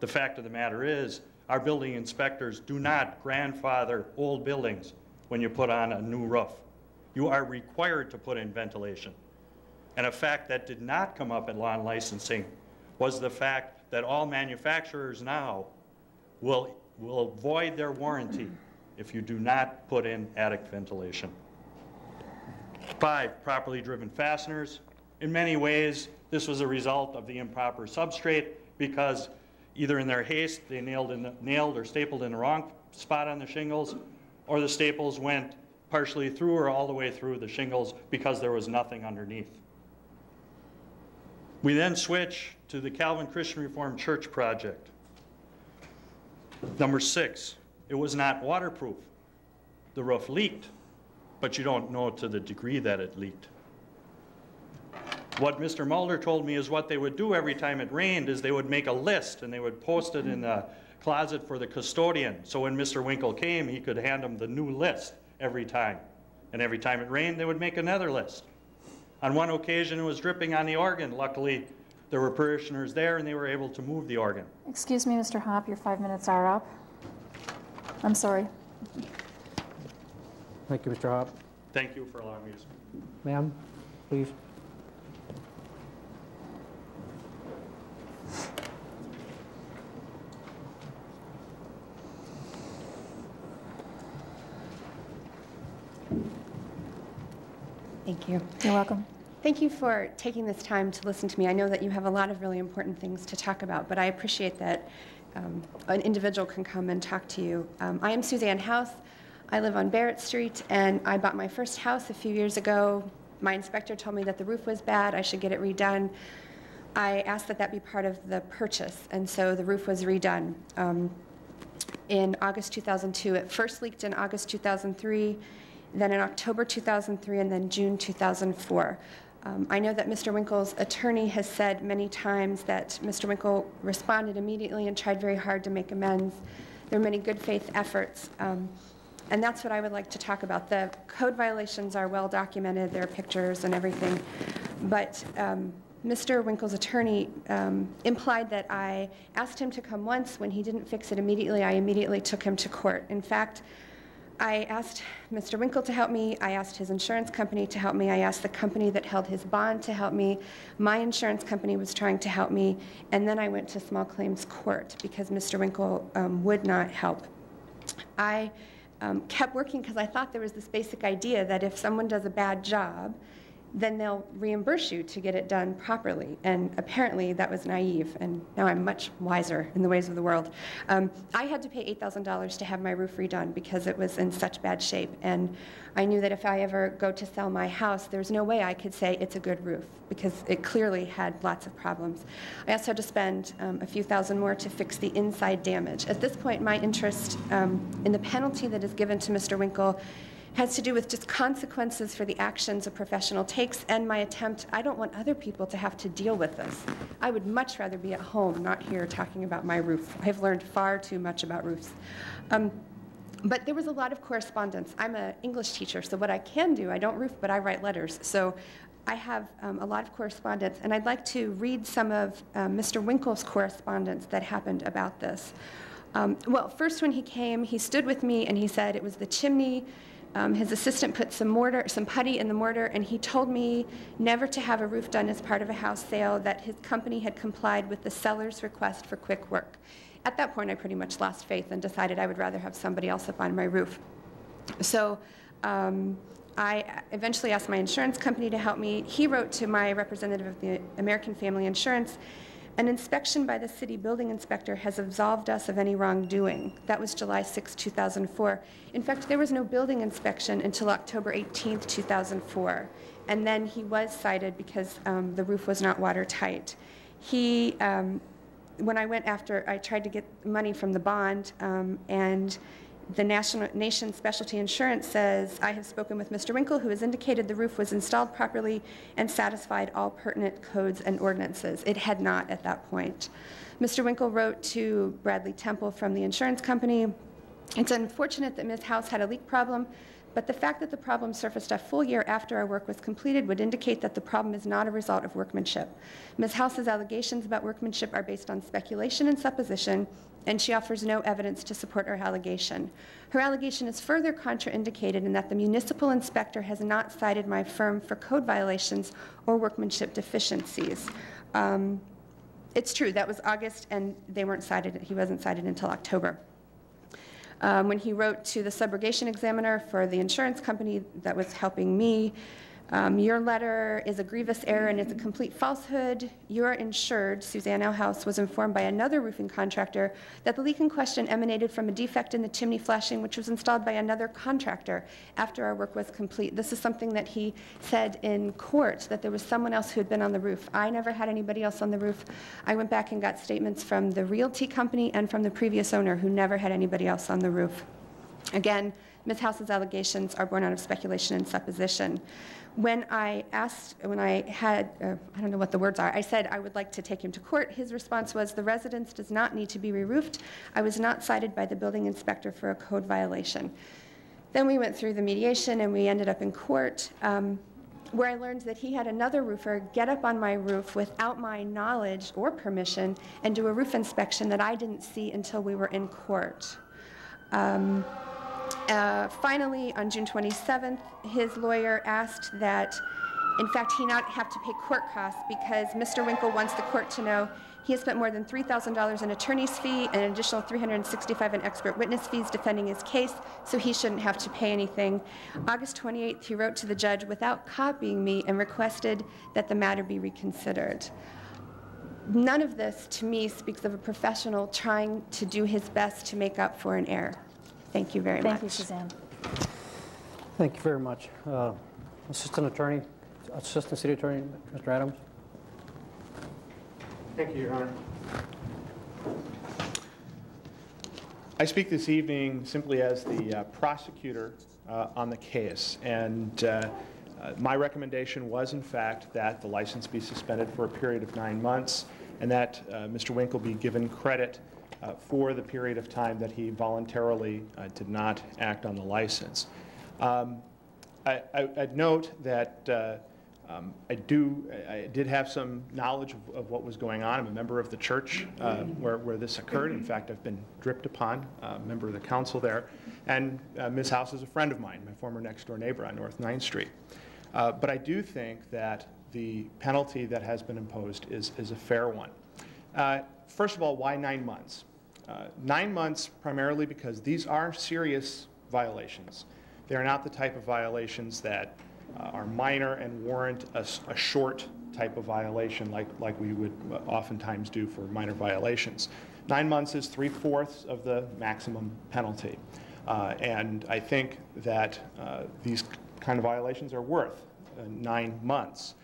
The fact of the matter is, our building inspectors do not grandfather old buildings when you put on a new roof. You are required to put in ventilation. And a fact that did not come up in law licensing was the fact that all manufacturers now will, will void their warranty if you do not put in attic ventilation. Five, properly driven fasteners. In many ways, this was a result of the improper substrate because either in their haste they nailed, the, nailed or stapled in the wrong spot on the shingles, or the staples went partially through or all the way through the shingles because there was nothing underneath. We then switch to the Calvin Christian Reformed Church project. Number six, it was not waterproof. The roof leaked, but you don't know to the degree that it leaked. What Mr. Mulder told me is what they would do every time it rained is they would make a list and they would post it in the closet for the custodian. So when Mr. Winkle came, he could hand him the new list every time. And every time it rained, they would make another list. On one occasion, it was dripping on the organ. Luckily, there were parishioners there and they were able to move the organ. Excuse me, Mr. Hopp, your five minutes are up. I'm sorry. Thank you, Mr. Hopp. Thank you for allowing me to speak. Ma'am, please. Thank you. You're welcome. Thank you for taking this time to listen to me. I know that you have a lot of really important things to talk about, but I appreciate that um, an individual can come and talk to you. Um, I am Suzanne House. I live on Barrett Street, and I bought my first house a few years ago. My inspector told me that the roof was bad, I should get it redone. I asked that that be part of the purchase, and so the roof was redone. Um, in August 2002. It first leaked in August 2003, then in October 2003, and then June 2004. Um, I know that Mr. Winkle's attorney has said many times that Mr. Winkle responded immediately and tried very hard to make amends. There were many good faith efforts. Um, and that's what I would like to talk about. The code violations are well documented, there are pictures and everything. But um, Mr. Winkle's attorney um, implied that I asked him to come once. When he didn't fix it immediately, I immediately took him to court. In fact, I asked Mr. Winkle to help me. I asked his insurance company to help me. I asked the company that held his bond to help me. My insurance company was trying to help me. And then I went to small claims court because Mr. Winkle um, would not help. I um, kept working because I thought there was this basic idea that if someone does a bad job, then they'll reimburse you to get it done properly. And apparently that was naive, and now I'm much wiser in the ways of the world. Um, I had to pay $8,000 to have my roof redone because it was in such bad shape. And I knew that if I ever go to sell my house, there's no way I could say it's a good roof because it clearly had lots of problems. I also had to spend um, a few thousand more to fix the inside damage. At this point, my interest um, in the penalty that is given to Mr. Winkle has to do with just consequences for the actions a professional takes and my attempt. I don't want other people to have to deal with this. I would much rather be at home, not here talking about my roof. I've learned far too much about roofs. Um, but there was a lot of correspondence. I'm an English teacher, so what I can do, I don't roof, but I write letters. So I have um, a lot of correspondence, and I'd like to read some of um, Mr. Winkle's correspondence that happened about this. Um, well, first when he came, he stood with me and he said it was the chimney Um, his assistant put some mortar, some putty in the mortar, and he told me never to have a roof done as part of a house sale, that his company had complied with the seller's request for quick work. At that point, I pretty much lost faith and decided I would rather have somebody else up on my roof. So um, I eventually asked my insurance company to help me. He wrote to my representative of the American Family Insurance an inspection by the city building inspector has absolved us of any wrongdoing. That was July 6, 2004. In fact, there was no building inspection until October 18, 2004. And then he was cited because um, the roof was not watertight. He, um, when I went after, I tried to get money from the bond, um, and the National, Nation Specialty Insurance says, I have spoken with Mr. Winkle, who has indicated the roof was installed properly and satisfied all pertinent codes and ordinances. It had not at that point. Mr. Winkle wrote to Bradley Temple from the insurance company. It's unfortunate that Ms. House had a leak problem, but the fact that the problem surfaced a full year after our work was completed would indicate that the problem is not a result of workmanship. Ms. House's allegations about workmanship are based on speculation and supposition and she offers no evidence to support her allegation. Her allegation is further contraindicated in that the municipal inspector has not cited my firm for code violations or workmanship deficiencies. Um, it's true, that was August, and they weren't cited, he wasn't cited until October. Um, when he wrote to the subrogation examiner for the insurance company that was helping me, um, your letter is a grievous error and it's a complete falsehood. Your insured, Suzanne L. House, was informed by another roofing contractor that the leak in question emanated from a defect in the chimney flashing, which was installed by another contractor after our work was complete. This is something that he said in court, that there was someone else who had been on the roof. I never had anybody else on the roof. I went back and got statements from the realty company and from the previous owner who never had anybody else on the roof. Again, Ms. House's allegations are born out of speculation and supposition when I asked, when I had, uh, I don't know what the words are, I said I would like to take him to court, his response was, the residence does not need to be re-roofed. I was not cited by the building inspector for a code violation. Then we went through the mediation and we ended up in court um, where I learned that he had another roofer get up on my roof without my knowledge or permission and do a roof inspection that I didn't see until we were in court. Um, uh, finally, on June 27th, his lawyer asked that, in fact, he not have to pay court costs because Mr. Winkle wants the court to know he has spent more than $3,000 in attorney's fee and an additional 365 in expert witness fees defending his case, so he shouldn't have to pay anything. August 28th, he wrote to the judge without copying me and requested that the matter be reconsidered. None of this, to me, speaks of a professional trying to do his best to make up for an error. Thank you very Thank much. Thank you, Suzanne. Thank you very much. Uh, Assistant Attorney, Assistant City Attorney, Mr. Adams. Thank you, Your Honor. I speak this evening simply as the uh, prosecutor uh, on the case, and uh, uh my recommendation was, in fact, that the license be suspended for a period of nine months and that uh, Mr. Winkle be given credit uh, for the period of time that he voluntarily uh, did not act on the license. Um, I, would note that uh, um, I do, I did have some knowledge of, of, what was going on. I'm a member of the church uh, where, where this occurred. In fact, I've been dripped upon, a member of the council there. And uh, Ms. House is a friend of mine, my former next door neighbor on North 9th Street. Uh, but I do think that the penalty that has been imposed is, is a fair one. first of all, why nine months? Uh, nine months primarily because these are serious violations. They are not the type of violations that uh, are minor and warrant a, a, short type of violation like, like we would uh, oftentimes do for minor violations. Nine months is three-fourths of the maximum penalty. Uh, and I think that uh, these kind of violations are worth uh, nine months.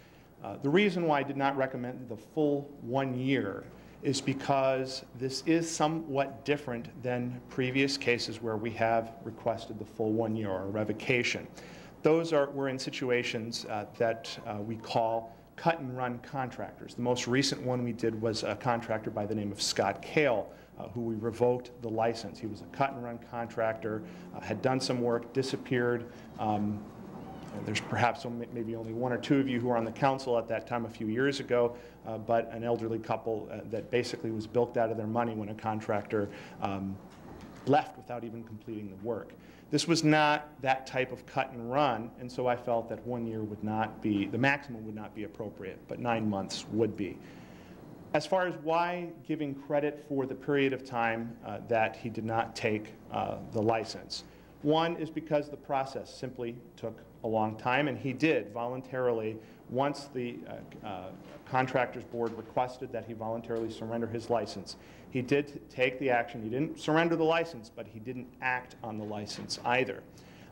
the reason why I did not recommend the full one year is because this is somewhat different than previous cases where we have requested the full one year or revocation. Those are, we're in situations uh, that uh, we call cut and run contractors. The most recent one we did was a contractor by the name of Scott Kale, uh, who we revoked the license. He was a cut and run contractor, uh, had done some work, disappeared, um, there's perhaps maybe only one or two of you who were on the council at that time a few years ago, uh, but an elderly couple uh, that basically was bilked out of their money when a contractor um, left without even completing the work. This was not that type of cut and run, and so I felt that one year would not be, the maximum would not be appropriate, but nine months would be. As far as why giving credit for the period of time uh, that he did not take uh, the license, one is because the process simply took a long time, and he did voluntarily, once the uh, uh, Contractors Board requested that he voluntarily surrender his license. He did take the action. He didn't surrender the license, but he didn't act on the license either.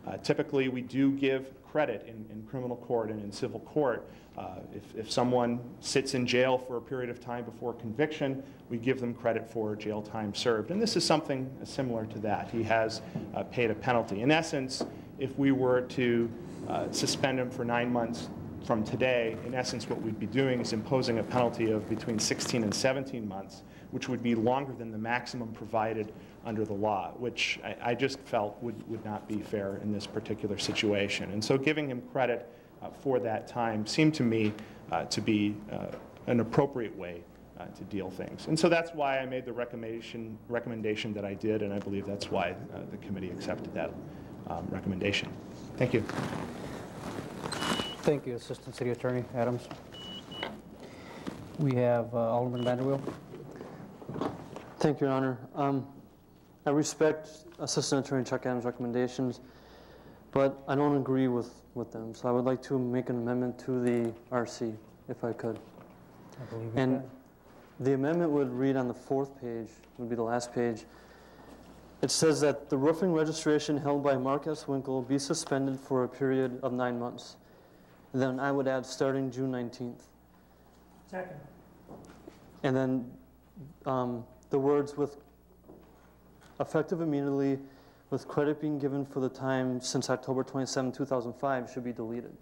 Uh, typically, we do give credit in, in criminal court and in civil court. Uh, if, if someone sits in jail for a period of time before conviction, we give them credit for jail time served. And this is something similar to that. He has uh, paid a penalty. In essence, if we were to uh, suspend him for nine months from today, in essence, what we'd be doing is imposing a penalty of between 16 and 17 months, which would be longer than the maximum provided under the law, which I, I just felt would, would not be fair in this particular situation. And so giving him credit uh, for that time seemed to me uh, to be uh, an appropriate way uh, to deal things. And so that's why I made the recommendation, recommendation that I did, and I believe that's why uh, the committee accepted that um, recommendation. Thank you. Thank you, Assistant City Attorney Adams. We have uh, Alderman Vanderweel. Thank you, Your Honor. Um, I respect Assistant Attorney Chuck Adams' recommendations, but I don't agree with, with them. So I would like to make an amendment to the RC, if I could. I believe you And can. the amendment would read on the fourth page, would be the last page. It says that the roofing registration held by Mark S. Winkle be suspended for a period of nine months. And then I would add starting June 19th. Second. And then um, the words with effective immediately with credit being given for the time since October 27, 2005 should be deleted.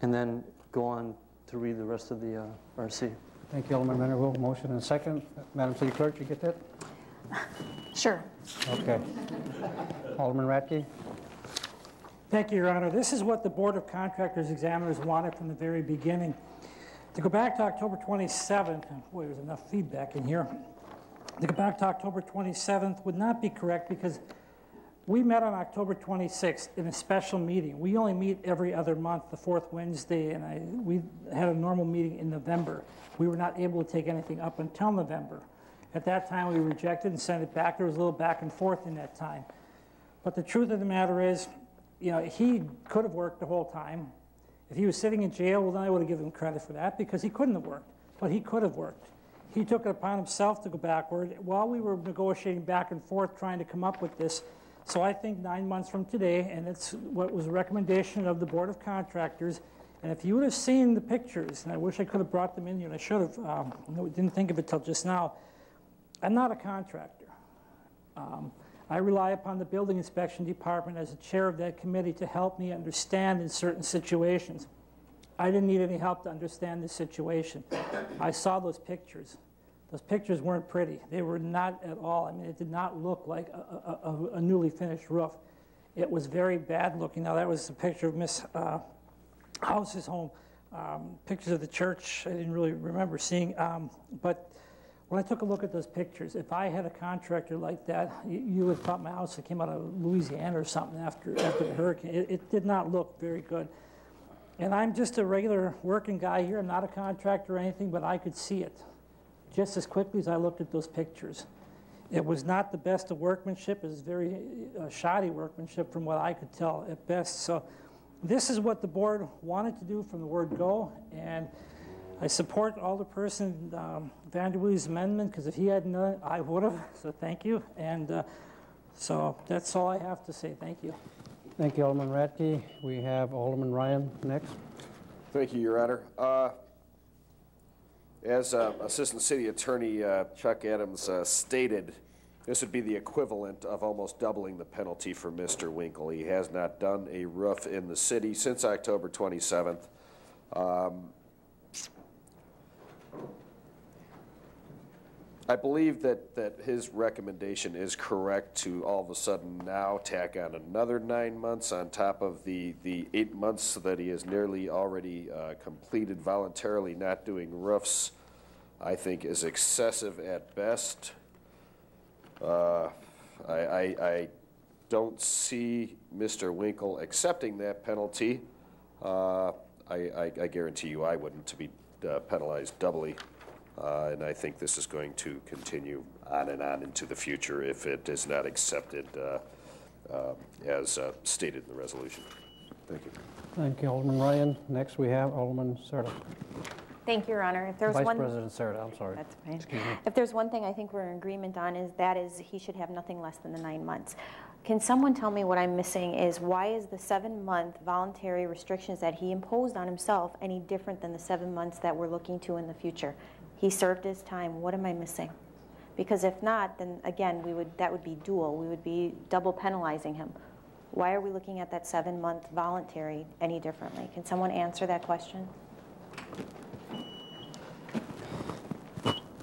And then go on to read the rest of the uh, RC. Thank you, Alderman Vanderweel. Motion and second. Madam City Clerk, you get that? Sure. Okay. Alderman Radke? Thank you, Your Honor. This is what the Board of Contractors Examiners wanted from the very beginning. To go back to October 27th, boy, there's enough feedback in here. To go back to October 27th would not be correct because we met on October 26th in a special meeting. We only meet every other month, the fourth Wednesday, and I, we had a normal meeting in November. We were not able to take anything up until November. At that time, we rejected and sent it back. There was a little back and forth in that time. But the truth of the matter is, you know, he could have worked the whole time. If he was sitting in jail, well, then I would have given him credit for that because he couldn't have worked. But he could have worked. He took it upon himself to go backward while we were negotiating back and forth trying to come up with this. So I think nine months from today, and it's what was a recommendation of the Board of Contractors. And if you would have seen the pictures, and I wish I could have brought them in here, and I should have, um, didn't think of it till just now. I'm not a contractor. Um, I rely upon the building inspection department as a chair of that committee to help me understand in certain situations. I didn't need any help to understand this situation. I saw those pictures. Those pictures weren't pretty. They were not at all. I mean, it did not look like a, a, a newly finished roof. It was very bad looking. Now, that was a picture of Miss uh, House's home. Um, pictures of the church, I didn't really remember seeing. Um, but when I took a look at those pictures, if I had a contractor like that, you, you would have thought my house came out of Louisiana or something after, after the hurricane. It, it did not look very good. And I'm just a regular working guy here. I'm not a contractor or anything, but I could see it just as quickly as I looked at those pictures. It was not the best of workmanship. It was very uh, shoddy workmanship from what I could tell at best. So this is what the board wanted to do from the word go. And I support Alderperson um, Vanderwee's amendment because if he hadn't done it, I would have. So thank you. And uh, so that's all I have to say. Thank you. Thank you, Alderman Radke. We have Alderman Ryan next. Thank you, Your Honor. Uh, as uh, Assistant City Attorney uh, Chuck Adams uh, stated, this would be the equivalent of almost doubling the penalty for Mr. Winkle. He has not done a roof in the city since October 27th. Um, I believe that, that his recommendation is correct to all of a sudden now tack on another nine months on top of the, the eight months that he has nearly already uh, completed voluntarily not doing roofs, I think is excessive at best. Uh, I, I, I don't see Mr. Winkle accepting that penalty. Uh, I, I, I guarantee you I wouldn't to be uh, penalized doubly. Uh, and I think this is going to continue on and on into the future if it is not accepted uh, uh, as uh, stated in the resolution. Thank you. Thank you, Alderman Ryan. Next, we have Alderman Serta. Thank you, Your Honor. If there's Vice one, President Serta, I'm sorry. That's fine. Excuse me. If there's one thing I think we're in agreement on is that is he should have nothing less than the nine months. Can someone tell me what I'm missing is why is the seven-month voluntary restrictions that he imposed on himself any different than the seven months that we're looking to in the future? He served his time. What am I missing? Because if not, then again, we would that would be dual. We would be double penalizing him. Why are we looking at that seven-month voluntary any differently? Can someone answer that question?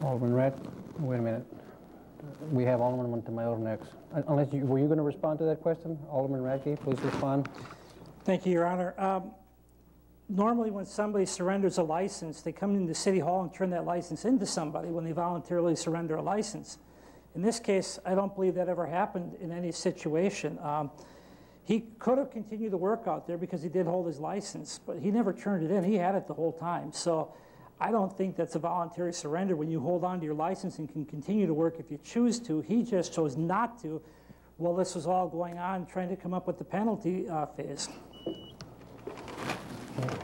Alderman Red, wait a minute. We have Alderman Montemayor next. Unless you, were you going to respond to that question? Alderman Radke, please respond. Thank you, Your Honor. Um, Normally, when somebody surrenders a license, they come into City Hall and turn that license into somebody when they voluntarily surrender a license. In this case, I don't believe that ever happened in any situation. Um, he could have continued to work out there because he did hold his license, but he never turned it in. He had it the whole time. So I don't think that's a voluntary surrender when you hold on to your license and can continue to work if you choose to. He just chose not to while this was all going on, trying to come up with the penalty uh, phase.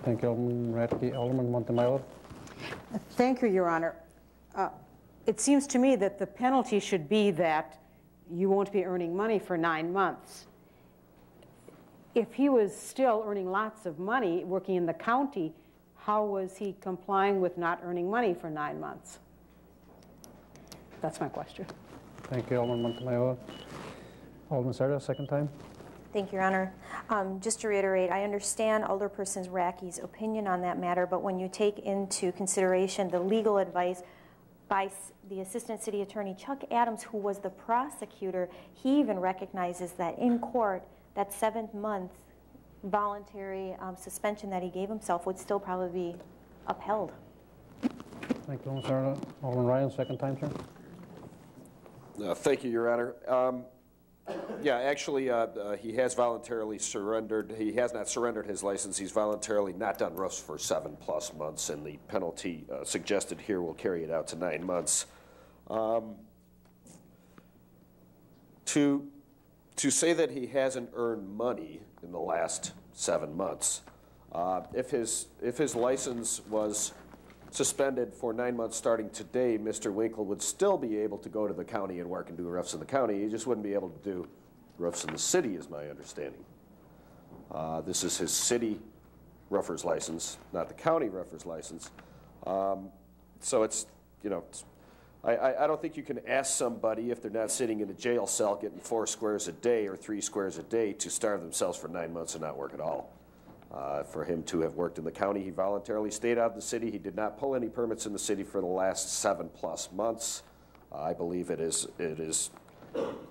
Thank you, Alderman Radke. Alderman Montemayor. Thank you, Your Honor. Uh, It seems to me that the penalty should be that you won't be earning money for nine months. If he was still earning lots of money working in the county, how was he complying with not earning money for nine months? That's my question. Thank you, Alderman Montemayor. Alderman Serta, second time. Thank you, Your Honor. Um, Just to reiterate, I understand Alderperson Radke's opinion on that matter, but when you take into consideration the legal advice by the Assistant City Attorney Chuck Adams, who was the prosecutor, he even recognizes that in court, that seventh month voluntary um, suspension that he gave himself would still probably be upheld. Thank you, Alderman Serta. Alderman Ryan, second time, sir. Uh, Thank you, Your Honor. Um, Yeah, actually, uh, uh, he has voluntarily surrendered, he has not surrendered his license, he's voluntarily not done roofs for seven-plus months, and the penalty uh, suggested here will carry it out to nine months. Um, To, to say that he hasn't earned money in the last seven months, uh, if his, if his license was suspended for nine months starting today, Mr. Winkle would still be able to go to the county and work and do roofs in the county. He just wouldn't be able to do roofs in the city, is my understanding. Uh, This is his city rougher's license, not the county rougher's license. Um, So it's, you know, it's- I, I, I don't think you can ask somebody if they're not sitting in a jail cell getting four squares a day or three squares a day to starve themselves for nine months and not work at all. Uh, For him to have worked in the county, he voluntarily stayed out of the city. He did not pull any permits in the city for the last seven-plus months. Uh, I believe it is, it is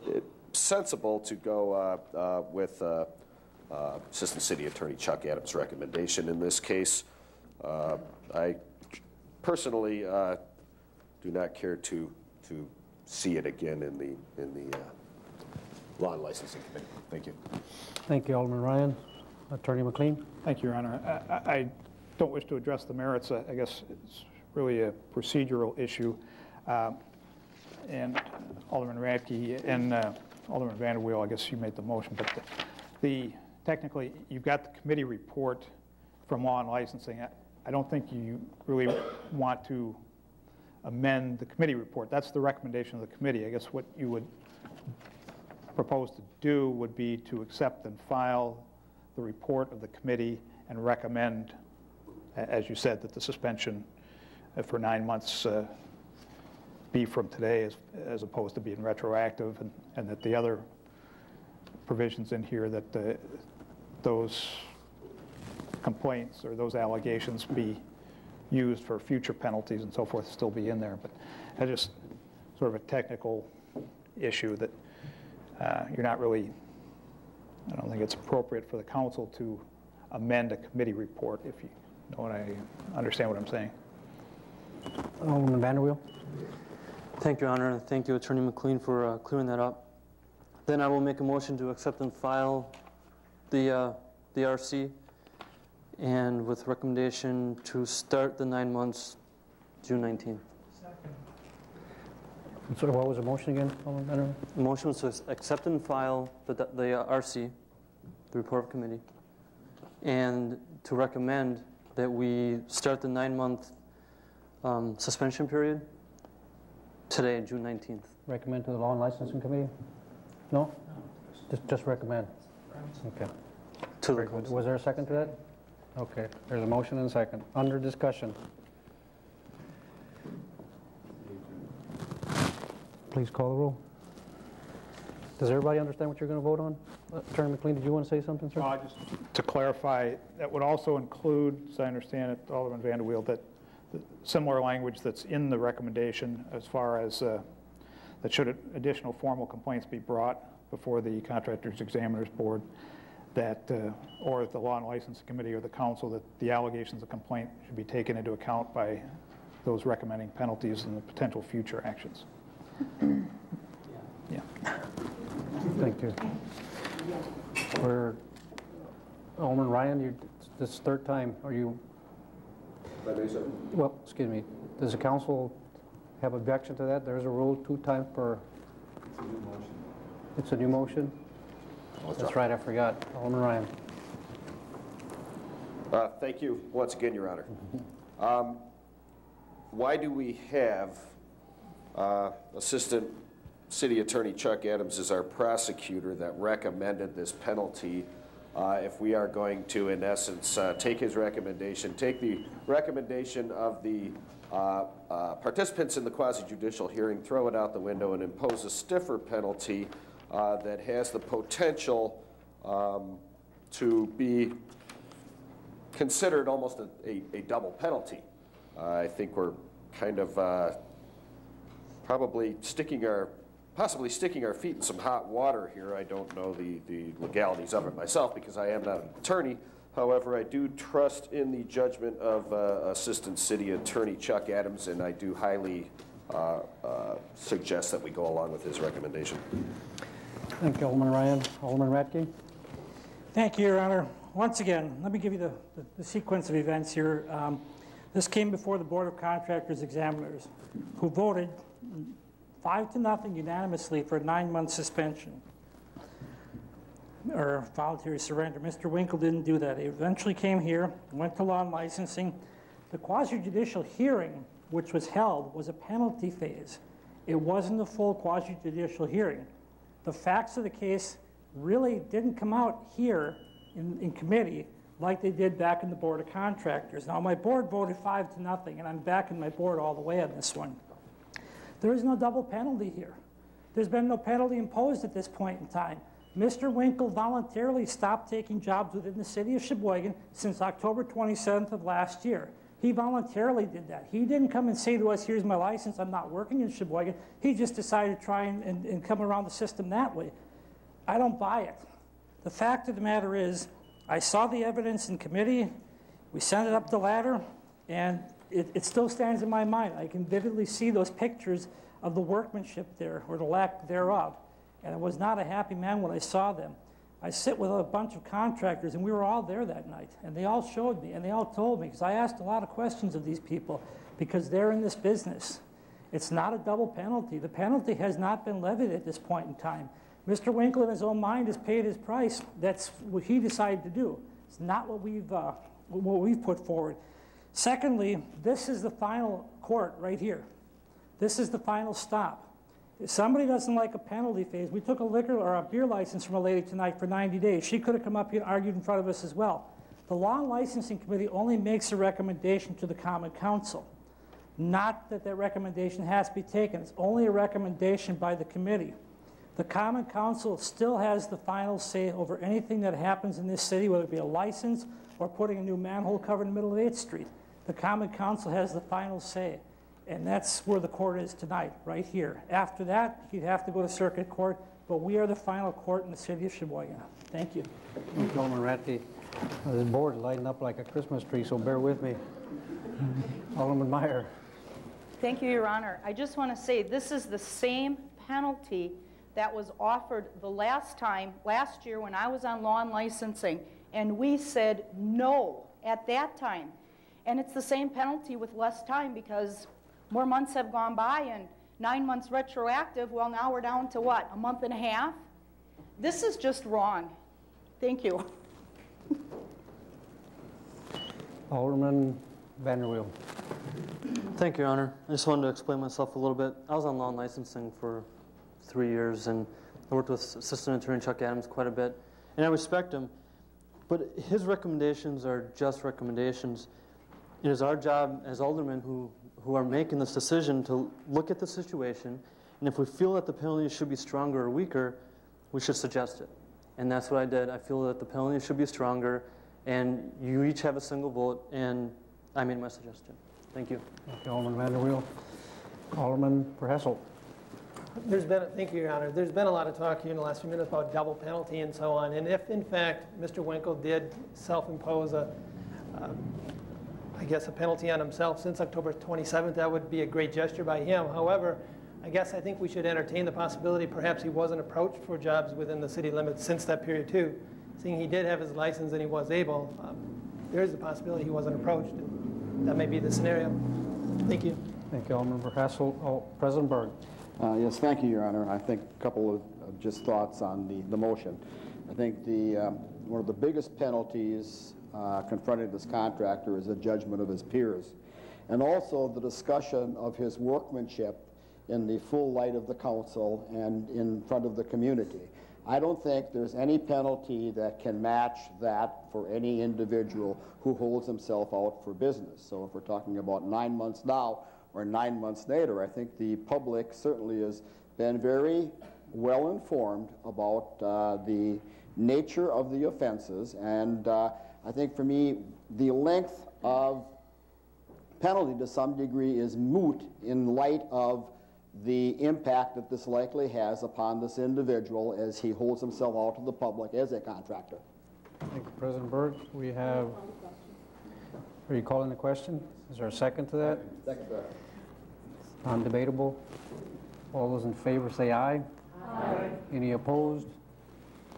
it- sensible to go uh, uh, with uh, uh, Assistant City Attorney Chuck Adams' recommendation in this case. I personally do not care to, to see it again in the, in the uh, Law and Licensing Committee. Thank you. Thank you, Alderman Ryan. Attorney McLean. Thank you, Your Honor. I- I I don't wish to address the merits. I I guess it's really a procedural issue. Uh, And Alderman Radke and uh, Alderman Vanderweel, I guess you made the motion, but the- the, technically, you've got the committee report from Law and Licensing. I- I don't think you really want to amend the committee report. That's the recommendation of the committee. I guess what you would propose to do would be to accept and file the report of the committee and recommend, as you said, that the suspension uh, for nine months uh, be from today as, as opposed to being retroactive, and, and that the other provisions in here that uh, those complaints or those allegations be used for future penalties and so forth still be in there. But that's just sort of a technical issue that uh, you're not really, I don't think it's appropriate for the council to amend a committee report if you know what I understand what I'm saying. Alderman Vanderweel. Thank you, Your Honor, and thank you, Attorney McLean, for uh, clearing that up. Then I will make a motion to accept and file the, uh, the RC, and with recommendation to start the nine months June 19th. I'm sorry, what was the motion again, Alderman Benner? The motion was to accept and file the, the uh, RC, the report of committee, and to recommend that we start the nine-month um, suspension period today, June 19th. Recommend to the Law and Licensing Committee? No? Just, just recommend? Okay. To the Very. Was there a second to that? Okay, there's a motion and a second. Under discussion. Please call the roll. Does everybody understand what you're going to vote on? Uh, Attorney McLean, did you want to say something, sir? Uh, just to clarify, that would also include, as I understand it, Alderman Vanderweel, that the similar language that's in the recommendation as far as uh, that should additional formal complaints be brought before the Contractors Examiners Board, that, uh, or the Law and Licensing Committee or the council, that the allegations of complaint should be taken into account by those recommending penalties and the potential future actions. Yeah. Thank you. For Alderman Ryan, you, this is third time, are you, well, excuse me, does the council have objection to that? There's a rule two times per... It's a new motion. It's a new motion? That's right, I forgot. Alderman Ryan. Uh, Thank you once again, Your Honor. Um, Why do we have uh, Assistant City Attorney Chuck Adams as our prosecutor that recommended this penalty uh, if we are going to, in essence, uh, take his recommendation, take the recommendation of the uh, uh, participants in the quasi-judicial hearing, throw it out the window, and impose a stiffer penalty uh, that has the potential um, to be considered almost a, a, a double penalty. Uh, I think we're kind of uh, probably sticking our, possibly sticking our feet in some hot water here. I don't know the, the legalities of it myself because I am not an attorney. However, I do trust in the judgment of uh, Assistant City Attorney Chuck Adams, and I do highly uh, uh, suggest that we go along with his recommendation. Thank you, Alderman Ryan. Alderman Radke? Thank you, Your Honor. Once again, let me give you the, the, the sequence of events here. Um, this came before the Board of Contractors Examiners, who voted five to nothing unanimously for a nine-month suspension or voluntary surrender. Mr. Winkle didn't do that. He eventually came here, went to law and licensing. The quasi-judicial hearing, which was held, was a penalty phase. It wasn't a full quasi-judicial hearing. The facts of the case really didn't come out here in, in committee like they did back in the Board of Contractors. Now, my board voted five to nothing, and I'm backing my board all the way on this one. There is no double penalty here. There's been no penalty imposed at this point in time. Mr. Winkle voluntarily stopped taking jobs within the city of Sheboygan since October 27th of last year. He voluntarily did that. He didn't come and say to us, here's my license, I'm not working in Sheboygan. He just decided to try and, and, and come around the system that way. I don't buy it. The fact of the matter is, I saw the evidence in committee, we sent it up the ladder, and it, it still stands in my mind. I can vividly see those pictures of the workmanship there, or the lack thereof. And I was not a happy man when I saw them. I sit with a bunch of contractors, and we were all there that night. And they all showed me, and they all told me, because I asked a lot of questions of these people, because they're in this business. It's not a double penalty. The penalty has not been levied at this point in time. Mr. Winkle, in his own mind, has paid his price. That's what he decided to do. It's not what we've, uh, what we've put forward. Secondly, this is the final court right here. This is the final stop. If somebody doesn't like a penalty phase, we took a liquor or a beer license from a lady tonight for 90 days. She could have come up here and argued in front of us as well. The Law and Licensing Committee only makes a recommendation to the Common Council. Not that that recommendation has to be taken. It's only a recommendation by the committee. The Common Council still has the final say over anything that happens in this city, whether it be a license or putting a new manhole cover in the middle of 8th Street. The Common Council has the final say. And that's where the court is tonight, right here. After that, he'd have to go to circuit court, but we are the final court in the city of Sheboygan. Thank you. Thank you, Alderman Radke. Uh, This board is lighting up like a Christmas tree, so bear with me. Alderman Meyer. Thank you, Your Honor. I just want to say this is the same penalty that was offered the last time, last year when I was on law and licensing, and we said no at that time. And it's the same penalty with less time because more months have gone by and nine months retroactive, well, now we're down to what, a month and a half? This is just wrong. Thank you. Alderman Vanderweel. Thank you, Your Honor. I just wanted to explain myself a little bit. I was on law and licensing for three years, and I worked with Assistant Attorney Chuck Adams quite a bit, and I respect him. But his recommendations are just recommendations. It is our job as aldermen who, who are making this decision to look at the situation, and if we feel that the penalty should be stronger or weaker, we should suggest it. And that's what I did. I feel that the penalty should be stronger, and you each have a single vote, and I made my suggestion. Thank you. Thank you, Alderman Vanderweel. Alderman Verhasselt. There's been, thank you, Your Honor. There's been a lot of talk here in the last few minutes about double penalty and so on. And if, in fact, Mr. Winkle did self-impose a, um, I guess, a penalty on himself since October 27th, that would be a great gesture by him. However, I guess I think we should entertain the possibility perhaps he wasn't approached for jobs within the city limits since that period too. Seeing he did have his license and he was able, um, there is a possibility he wasn't approached. That may be the scenario. Thank you. Thank you, Alderman Verhasselt. Oh, President Berg. Uh, Yes, thank you, Your Honor. I think a couple of of just thoughts on the, the motion. I think the, um, one of the biggest penalties uh, confronting this contractor is a judgment of his peers, and also the discussion of his workmanship in the full light of the council and in front of the community. I don't think there's any penalty that can match that for any individual who holds himself out for business. So if we're talking about nine months now or nine months later, I think the public certainly has been very well informed about uh, the nature of the offenses. And uh, I think for me, the length of penalty to some degree is moot in light of the impact that this likely has upon this individual as he holds himself out to the public as a contractor. Thank you, President Berg. We have, are you calling the question? Is there a second to that? Second, sir. Non-debatable. All those in favor say aye. Aye. Any opposed?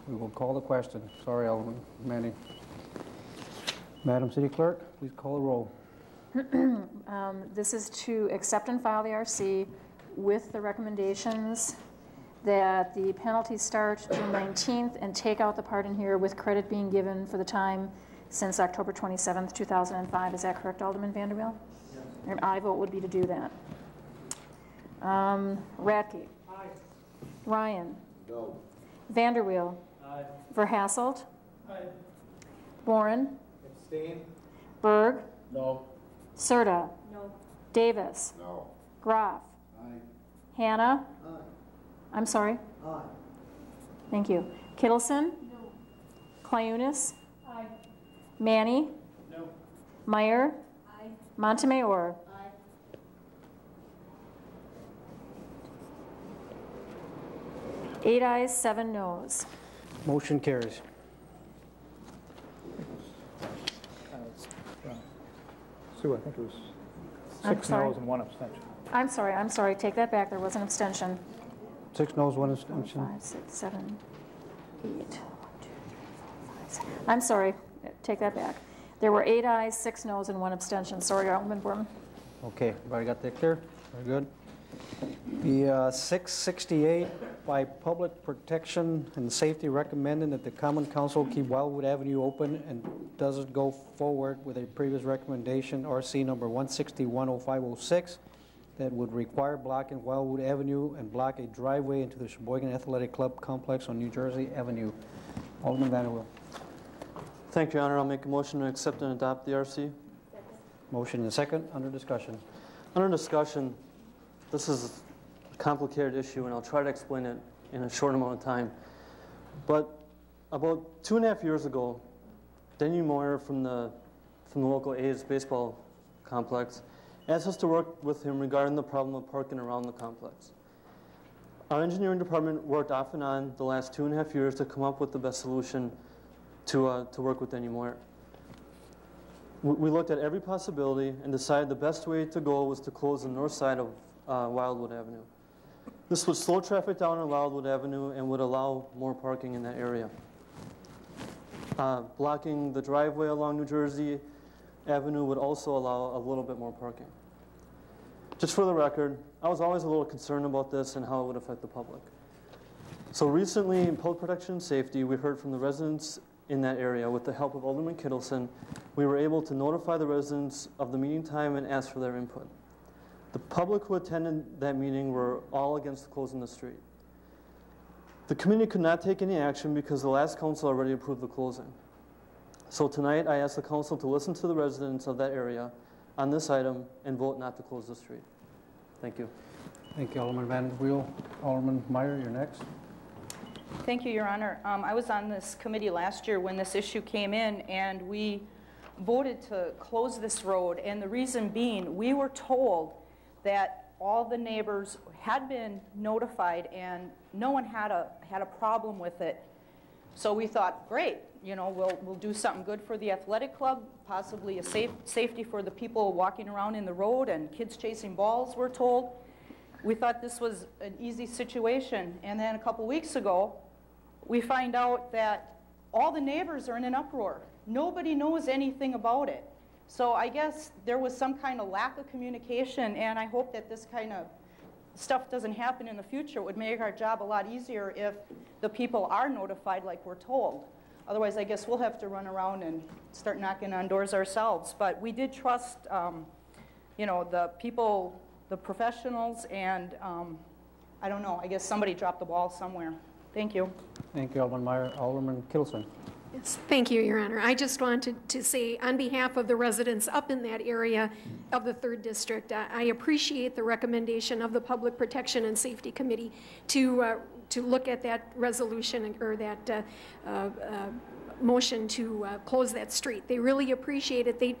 We will call the question. Sorry, Alderman Manning. Madam City Clerk, please call the roll. Um, This is to accept and file the RC with the recommendations that the penalties start June 19th and take out the part in here with credit being given for the time since October 27th, 2005. Is that correct, Alderman Vanderbilt? Yes. And I vote would be to do that. Um, Radke? Aye. Ryan? No. Vanderweel? Aye. Verhasselt? Aye. Warren? Abstain? Berg? No. Serta? No. Davis? No. Groff? Aye. Hannah? Aye. I'm sorry? Aye. Thank you. Kittleson? No. Clayunas? Aye. Manny? No. Meyer? Aye. Montemayor? Aye. Eight ayes, seven noes. Motion carries. Sue, I think it was I'm six sorry. noes and one abstention. I'm sorry, I'm sorry, take that back, there was an abstention. Six noes, one abstention. Five, six, seven, eight, one, two, three, four, five, six. I'm sorry, take that back. There were eight ayes, six noes, and one abstention. Sorry, Alderman Borman. Okay, everybody got that clear? Very good. The uh, 668 by Public Protection and Safety recommending that the Common Council keep Wildwood Avenue open and doesn't go forward with a previous recommendation, RC number 1610506, that would require blocking Wildwood Avenue and block a driveway into the Sheboygan Athletic Club complex on New Jersey Avenue. Alderman Vanderweel. Thank you, Your Honor. I'll make a motion to accept and adopt the RC. Motion and second, under discussion. Under discussion, this is a complicated issue, and I'll try to explain it in a short amount of time. But about two and a half years ago, Denny Moyer from the, from the local A's baseball complex asked us to work with him regarding the problem of parking around the complex. Our engineering department worked off and on the last two and a half years to come up with the best solution to, uh, to work with Denny Moyer. We- We looked at every possibility and decided the best way to go was to close the north side of uh, Wildwood Avenue. This would slow traffic down on Wildwood Avenue and would allow more parking in that area. Uh, blocking the driveway along New Jersey Avenue would also allow a little bit more parking. Just for the record, I was always a little concerned about this and how it would affect the public. So recently, in public protection and safety, we heard from the residents in that area with the help of Alderman Kittleson. We were able to notify the residents of the meeting time and ask for their input. The public who attended that meeting were all against closing the street. The committee could not take any action because the last council already approved the closing. So tonight, I ask the council to listen to the residents of that area on this item and vote not to close the street. Thank you. Thank you, Alderman Van Wheel. Alderman Meyer, you're next. Thank you, Your Honor. Um, I was on this committee last year when this issue came in, and we voted to close this road. And the reason being, we were told that all the neighbors had been notified and no one had a, had a problem with it. So we thought, great, you know, we'll, we'll do something good for the athletic club, possibly a safe, safety for the people walking around in the road and kids chasing balls, we're told. We thought this was an easy situation. And then a couple weeks ago, we find out that all the neighbors are in an uproar. Nobody knows anything about it. So I guess there was some kind of lack of communication, and I hope that this kind of stuff doesn't happen in the future. It would make our job a lot easier if the people are notified like we're told. Otherwise, I guess we'll have to run around and start knocking on doors ourselves. But we did trust, um, you know, the people, the professionals, and um, I don't know, I guess somebody dropped the ball somewhere. Thank you. Thank you, Alderman Meyer. Alderman Kittleson. Yes, thank you, Your Honor. I just wanted to say, on behalf of the residents up in that area of the third district, uh, I appreciate the recommendation of the Public Protection and Safety Committee to uh, to look at that resolution or that uh, uh, uh motion to uh, close that street. They really appreciate it. They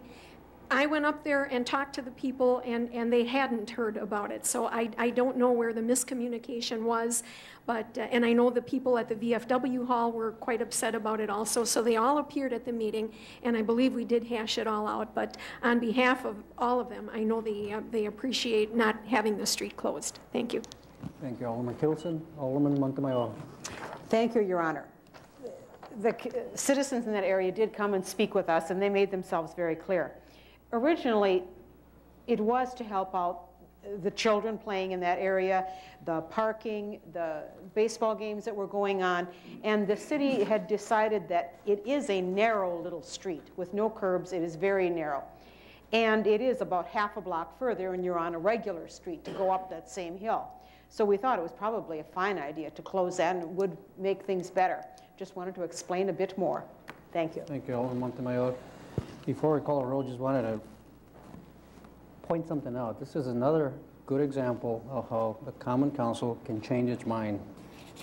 I went up there and talked to the people, and, and they hadn't heard about it. So I, I don't know where the miscommunication was, but uh, and I know the people at the VFW hall were quite upset about it also. So they all appeared at the meeting, and I believe we did hash it all out. But on behalf of all of them, I know they uh, they appreciate not having the street closed. Thank you. Thank you, Alderman Kilson, Alderman Montemayor. Thank you, Your Honor. The citizens in that area did come and speak with us, and they made themselves very clear originally, it was to help out the children playing in that area, the parking, the baseball games that were going on, and the city had decided that it is a narrow little street with no curbs. It is very narrow. And it is about half a block further, and you're on a regular street to go up that same hill. So we thought it was probably a fine idea to close that, and it would make things better. Just wanted to explain a bit more. Thank you. Thank you, Alderman Montemayor. Before we call a roll, just wanted to point something out. This is another good example of how the Common Council can change its mind.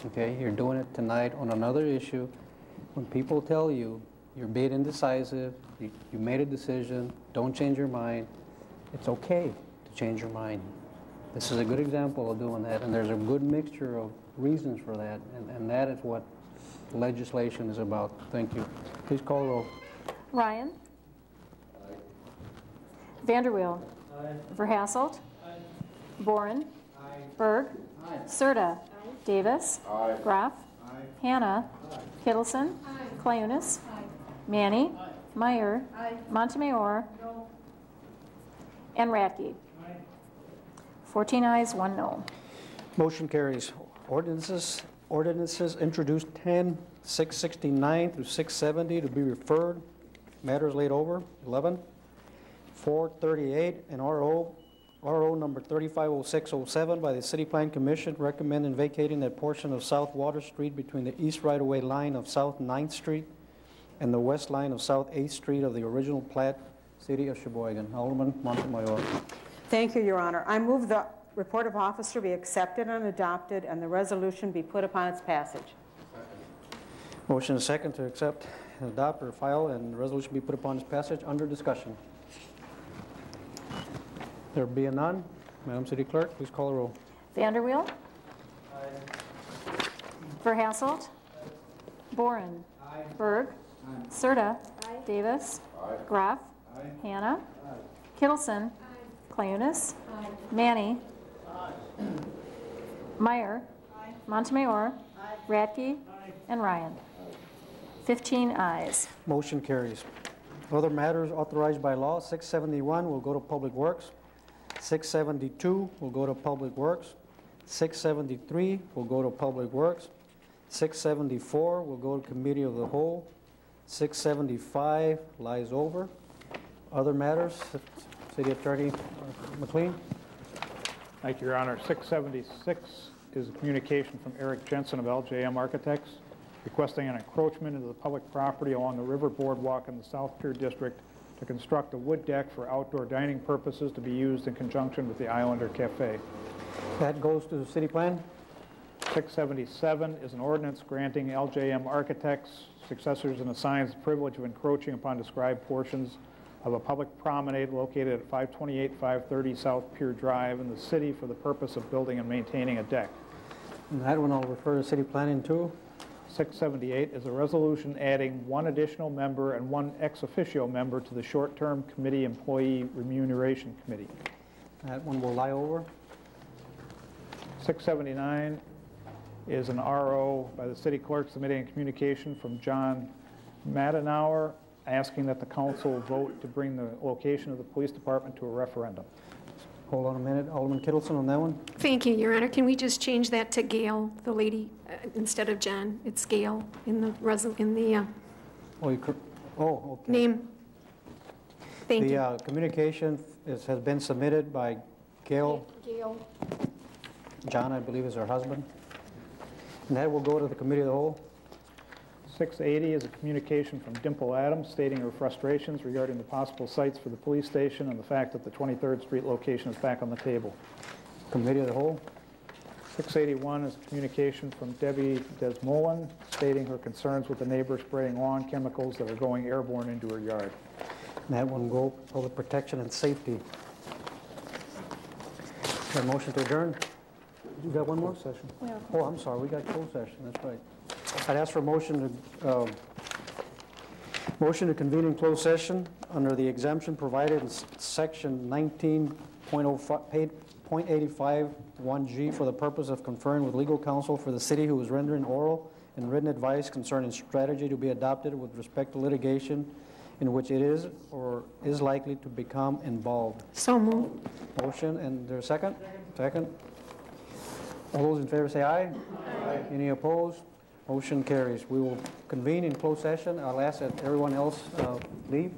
Okay, you're doing it tonight on another issue. When people tell you you're being indecisive, you, you made a decision, don't change your mind, it's okay to change your mind. This is a good example of doing that, and there's a good mixture of reasons for that, and, and that is what legislation is about. Thank you. Please call roll. Ryan? Vanderweel. Verhasselt. Boren. Berg. Aye. Serta. Davis. Aye. Groff. Hannah. Kittleson. Clayunas. Manny. Meyer. Montemayor. No. And Radke. Aye. 14 ayes, 1 no. Motion carries. Ordinances, ordinances introduced 10, 669 through 670 to be referred. Matters laid over. 11. 438 and RO, RO number 350607 by the City Plan Commission recommending vacating that portion of South Water Street between the east right-of-way line of South 9th Street and the west line of South 8th Street of the original plat, City of Sheboygan. Alderman Montemayor. Thank you, Your Honor. I move the report of officer be accepted and adopted and the resolution be put upon its passage. Motion second to accept and adopt or file and resolution be put upon its passage under discussion. There being none, Madam City Clerk, please call the roll. Vanderweel. Aye. Verhasselt. Aye. Boren. Aye. Berg. Aye. Serta. Aye. Davis. Aye. Groff. Aye. Hannah. Aye. Kittleson. Aye. Clayunas. Aye. Manny. Aye. Meyer. Montemayor. Radke. And Ryan. 15 ayes. Motion carries. Other matters authorized by law, 671 will go to Public Works. 672 will go to Public Works. 673 will go to Public Works. 674 will go to Committee of the Whole. 675 lies over. Other matters, City Attorney McLean. Thank you, Your Honor. 676 is a communication from Eric Jensen of LJM Architects requesting an encroachment into the public property along the River Boardwalk in the South Pier District to construct a wood deck for outdoor dining purposes to be used in conjunction with the Islander Cafe. That goes to the city plan. 677 is an ordinance granting LJM Architects, successors and assigns the privilege of encroaching upon described portions of a public promenade located at 528, 530 South Pier Drive in the city for the purpose of building and maintaining a deck. And that one I'll refer to city planning too. 678 is a resolution adding one additional member and one ex officio member to the short-term committee employee remuneration committee. That one will lie over. 679 is an RO by the city clerk submitting a communication from John Madenauer asking that the council vote to bring the location of the police department to a referendum. Hold on a minute, Alderman Kittleson on that one. Thank you, Your Honor. Can we just change that to Gail, the lady, uh, instead of John? It's Gail in the resol, in the uh, Oh, you could, oh, okay. name. Thank The you. uh, communication is, has been submitted by Gail, Gail. John, I believe is her husband. And that will go to the committee of the whole. 680 is a communication from Dimple Adams stating her frustrations regarding the possible sites for the police station and the fact that the 23rd Street location is back on the table. Committee of the whole. 681 is a communication from Debbie Desmolin stating her concerns with the neighbor spraying lawn chemicals that are going airborne into her yard. And that one will go public protection and safety. Got a motion to adjourn? You got one more? Session. Oh, I'm sorry, we got closed session, that's right. I'd ask for a motion to, um, motion to convene in closed session under the exemption provided in section 19.05, point 85 1G for the purpose of conferring with legal counsel for the city who is rendering oral and written advice concerning strategy to be adopted with respect to litigation in which it is or is likely to become involved. So moved. Motion, and there's a second? Second. All those in favor say aye. Aye. Any opposed? Motion carries. We will convene in closed session. I'll ask that everyone else uh, leave.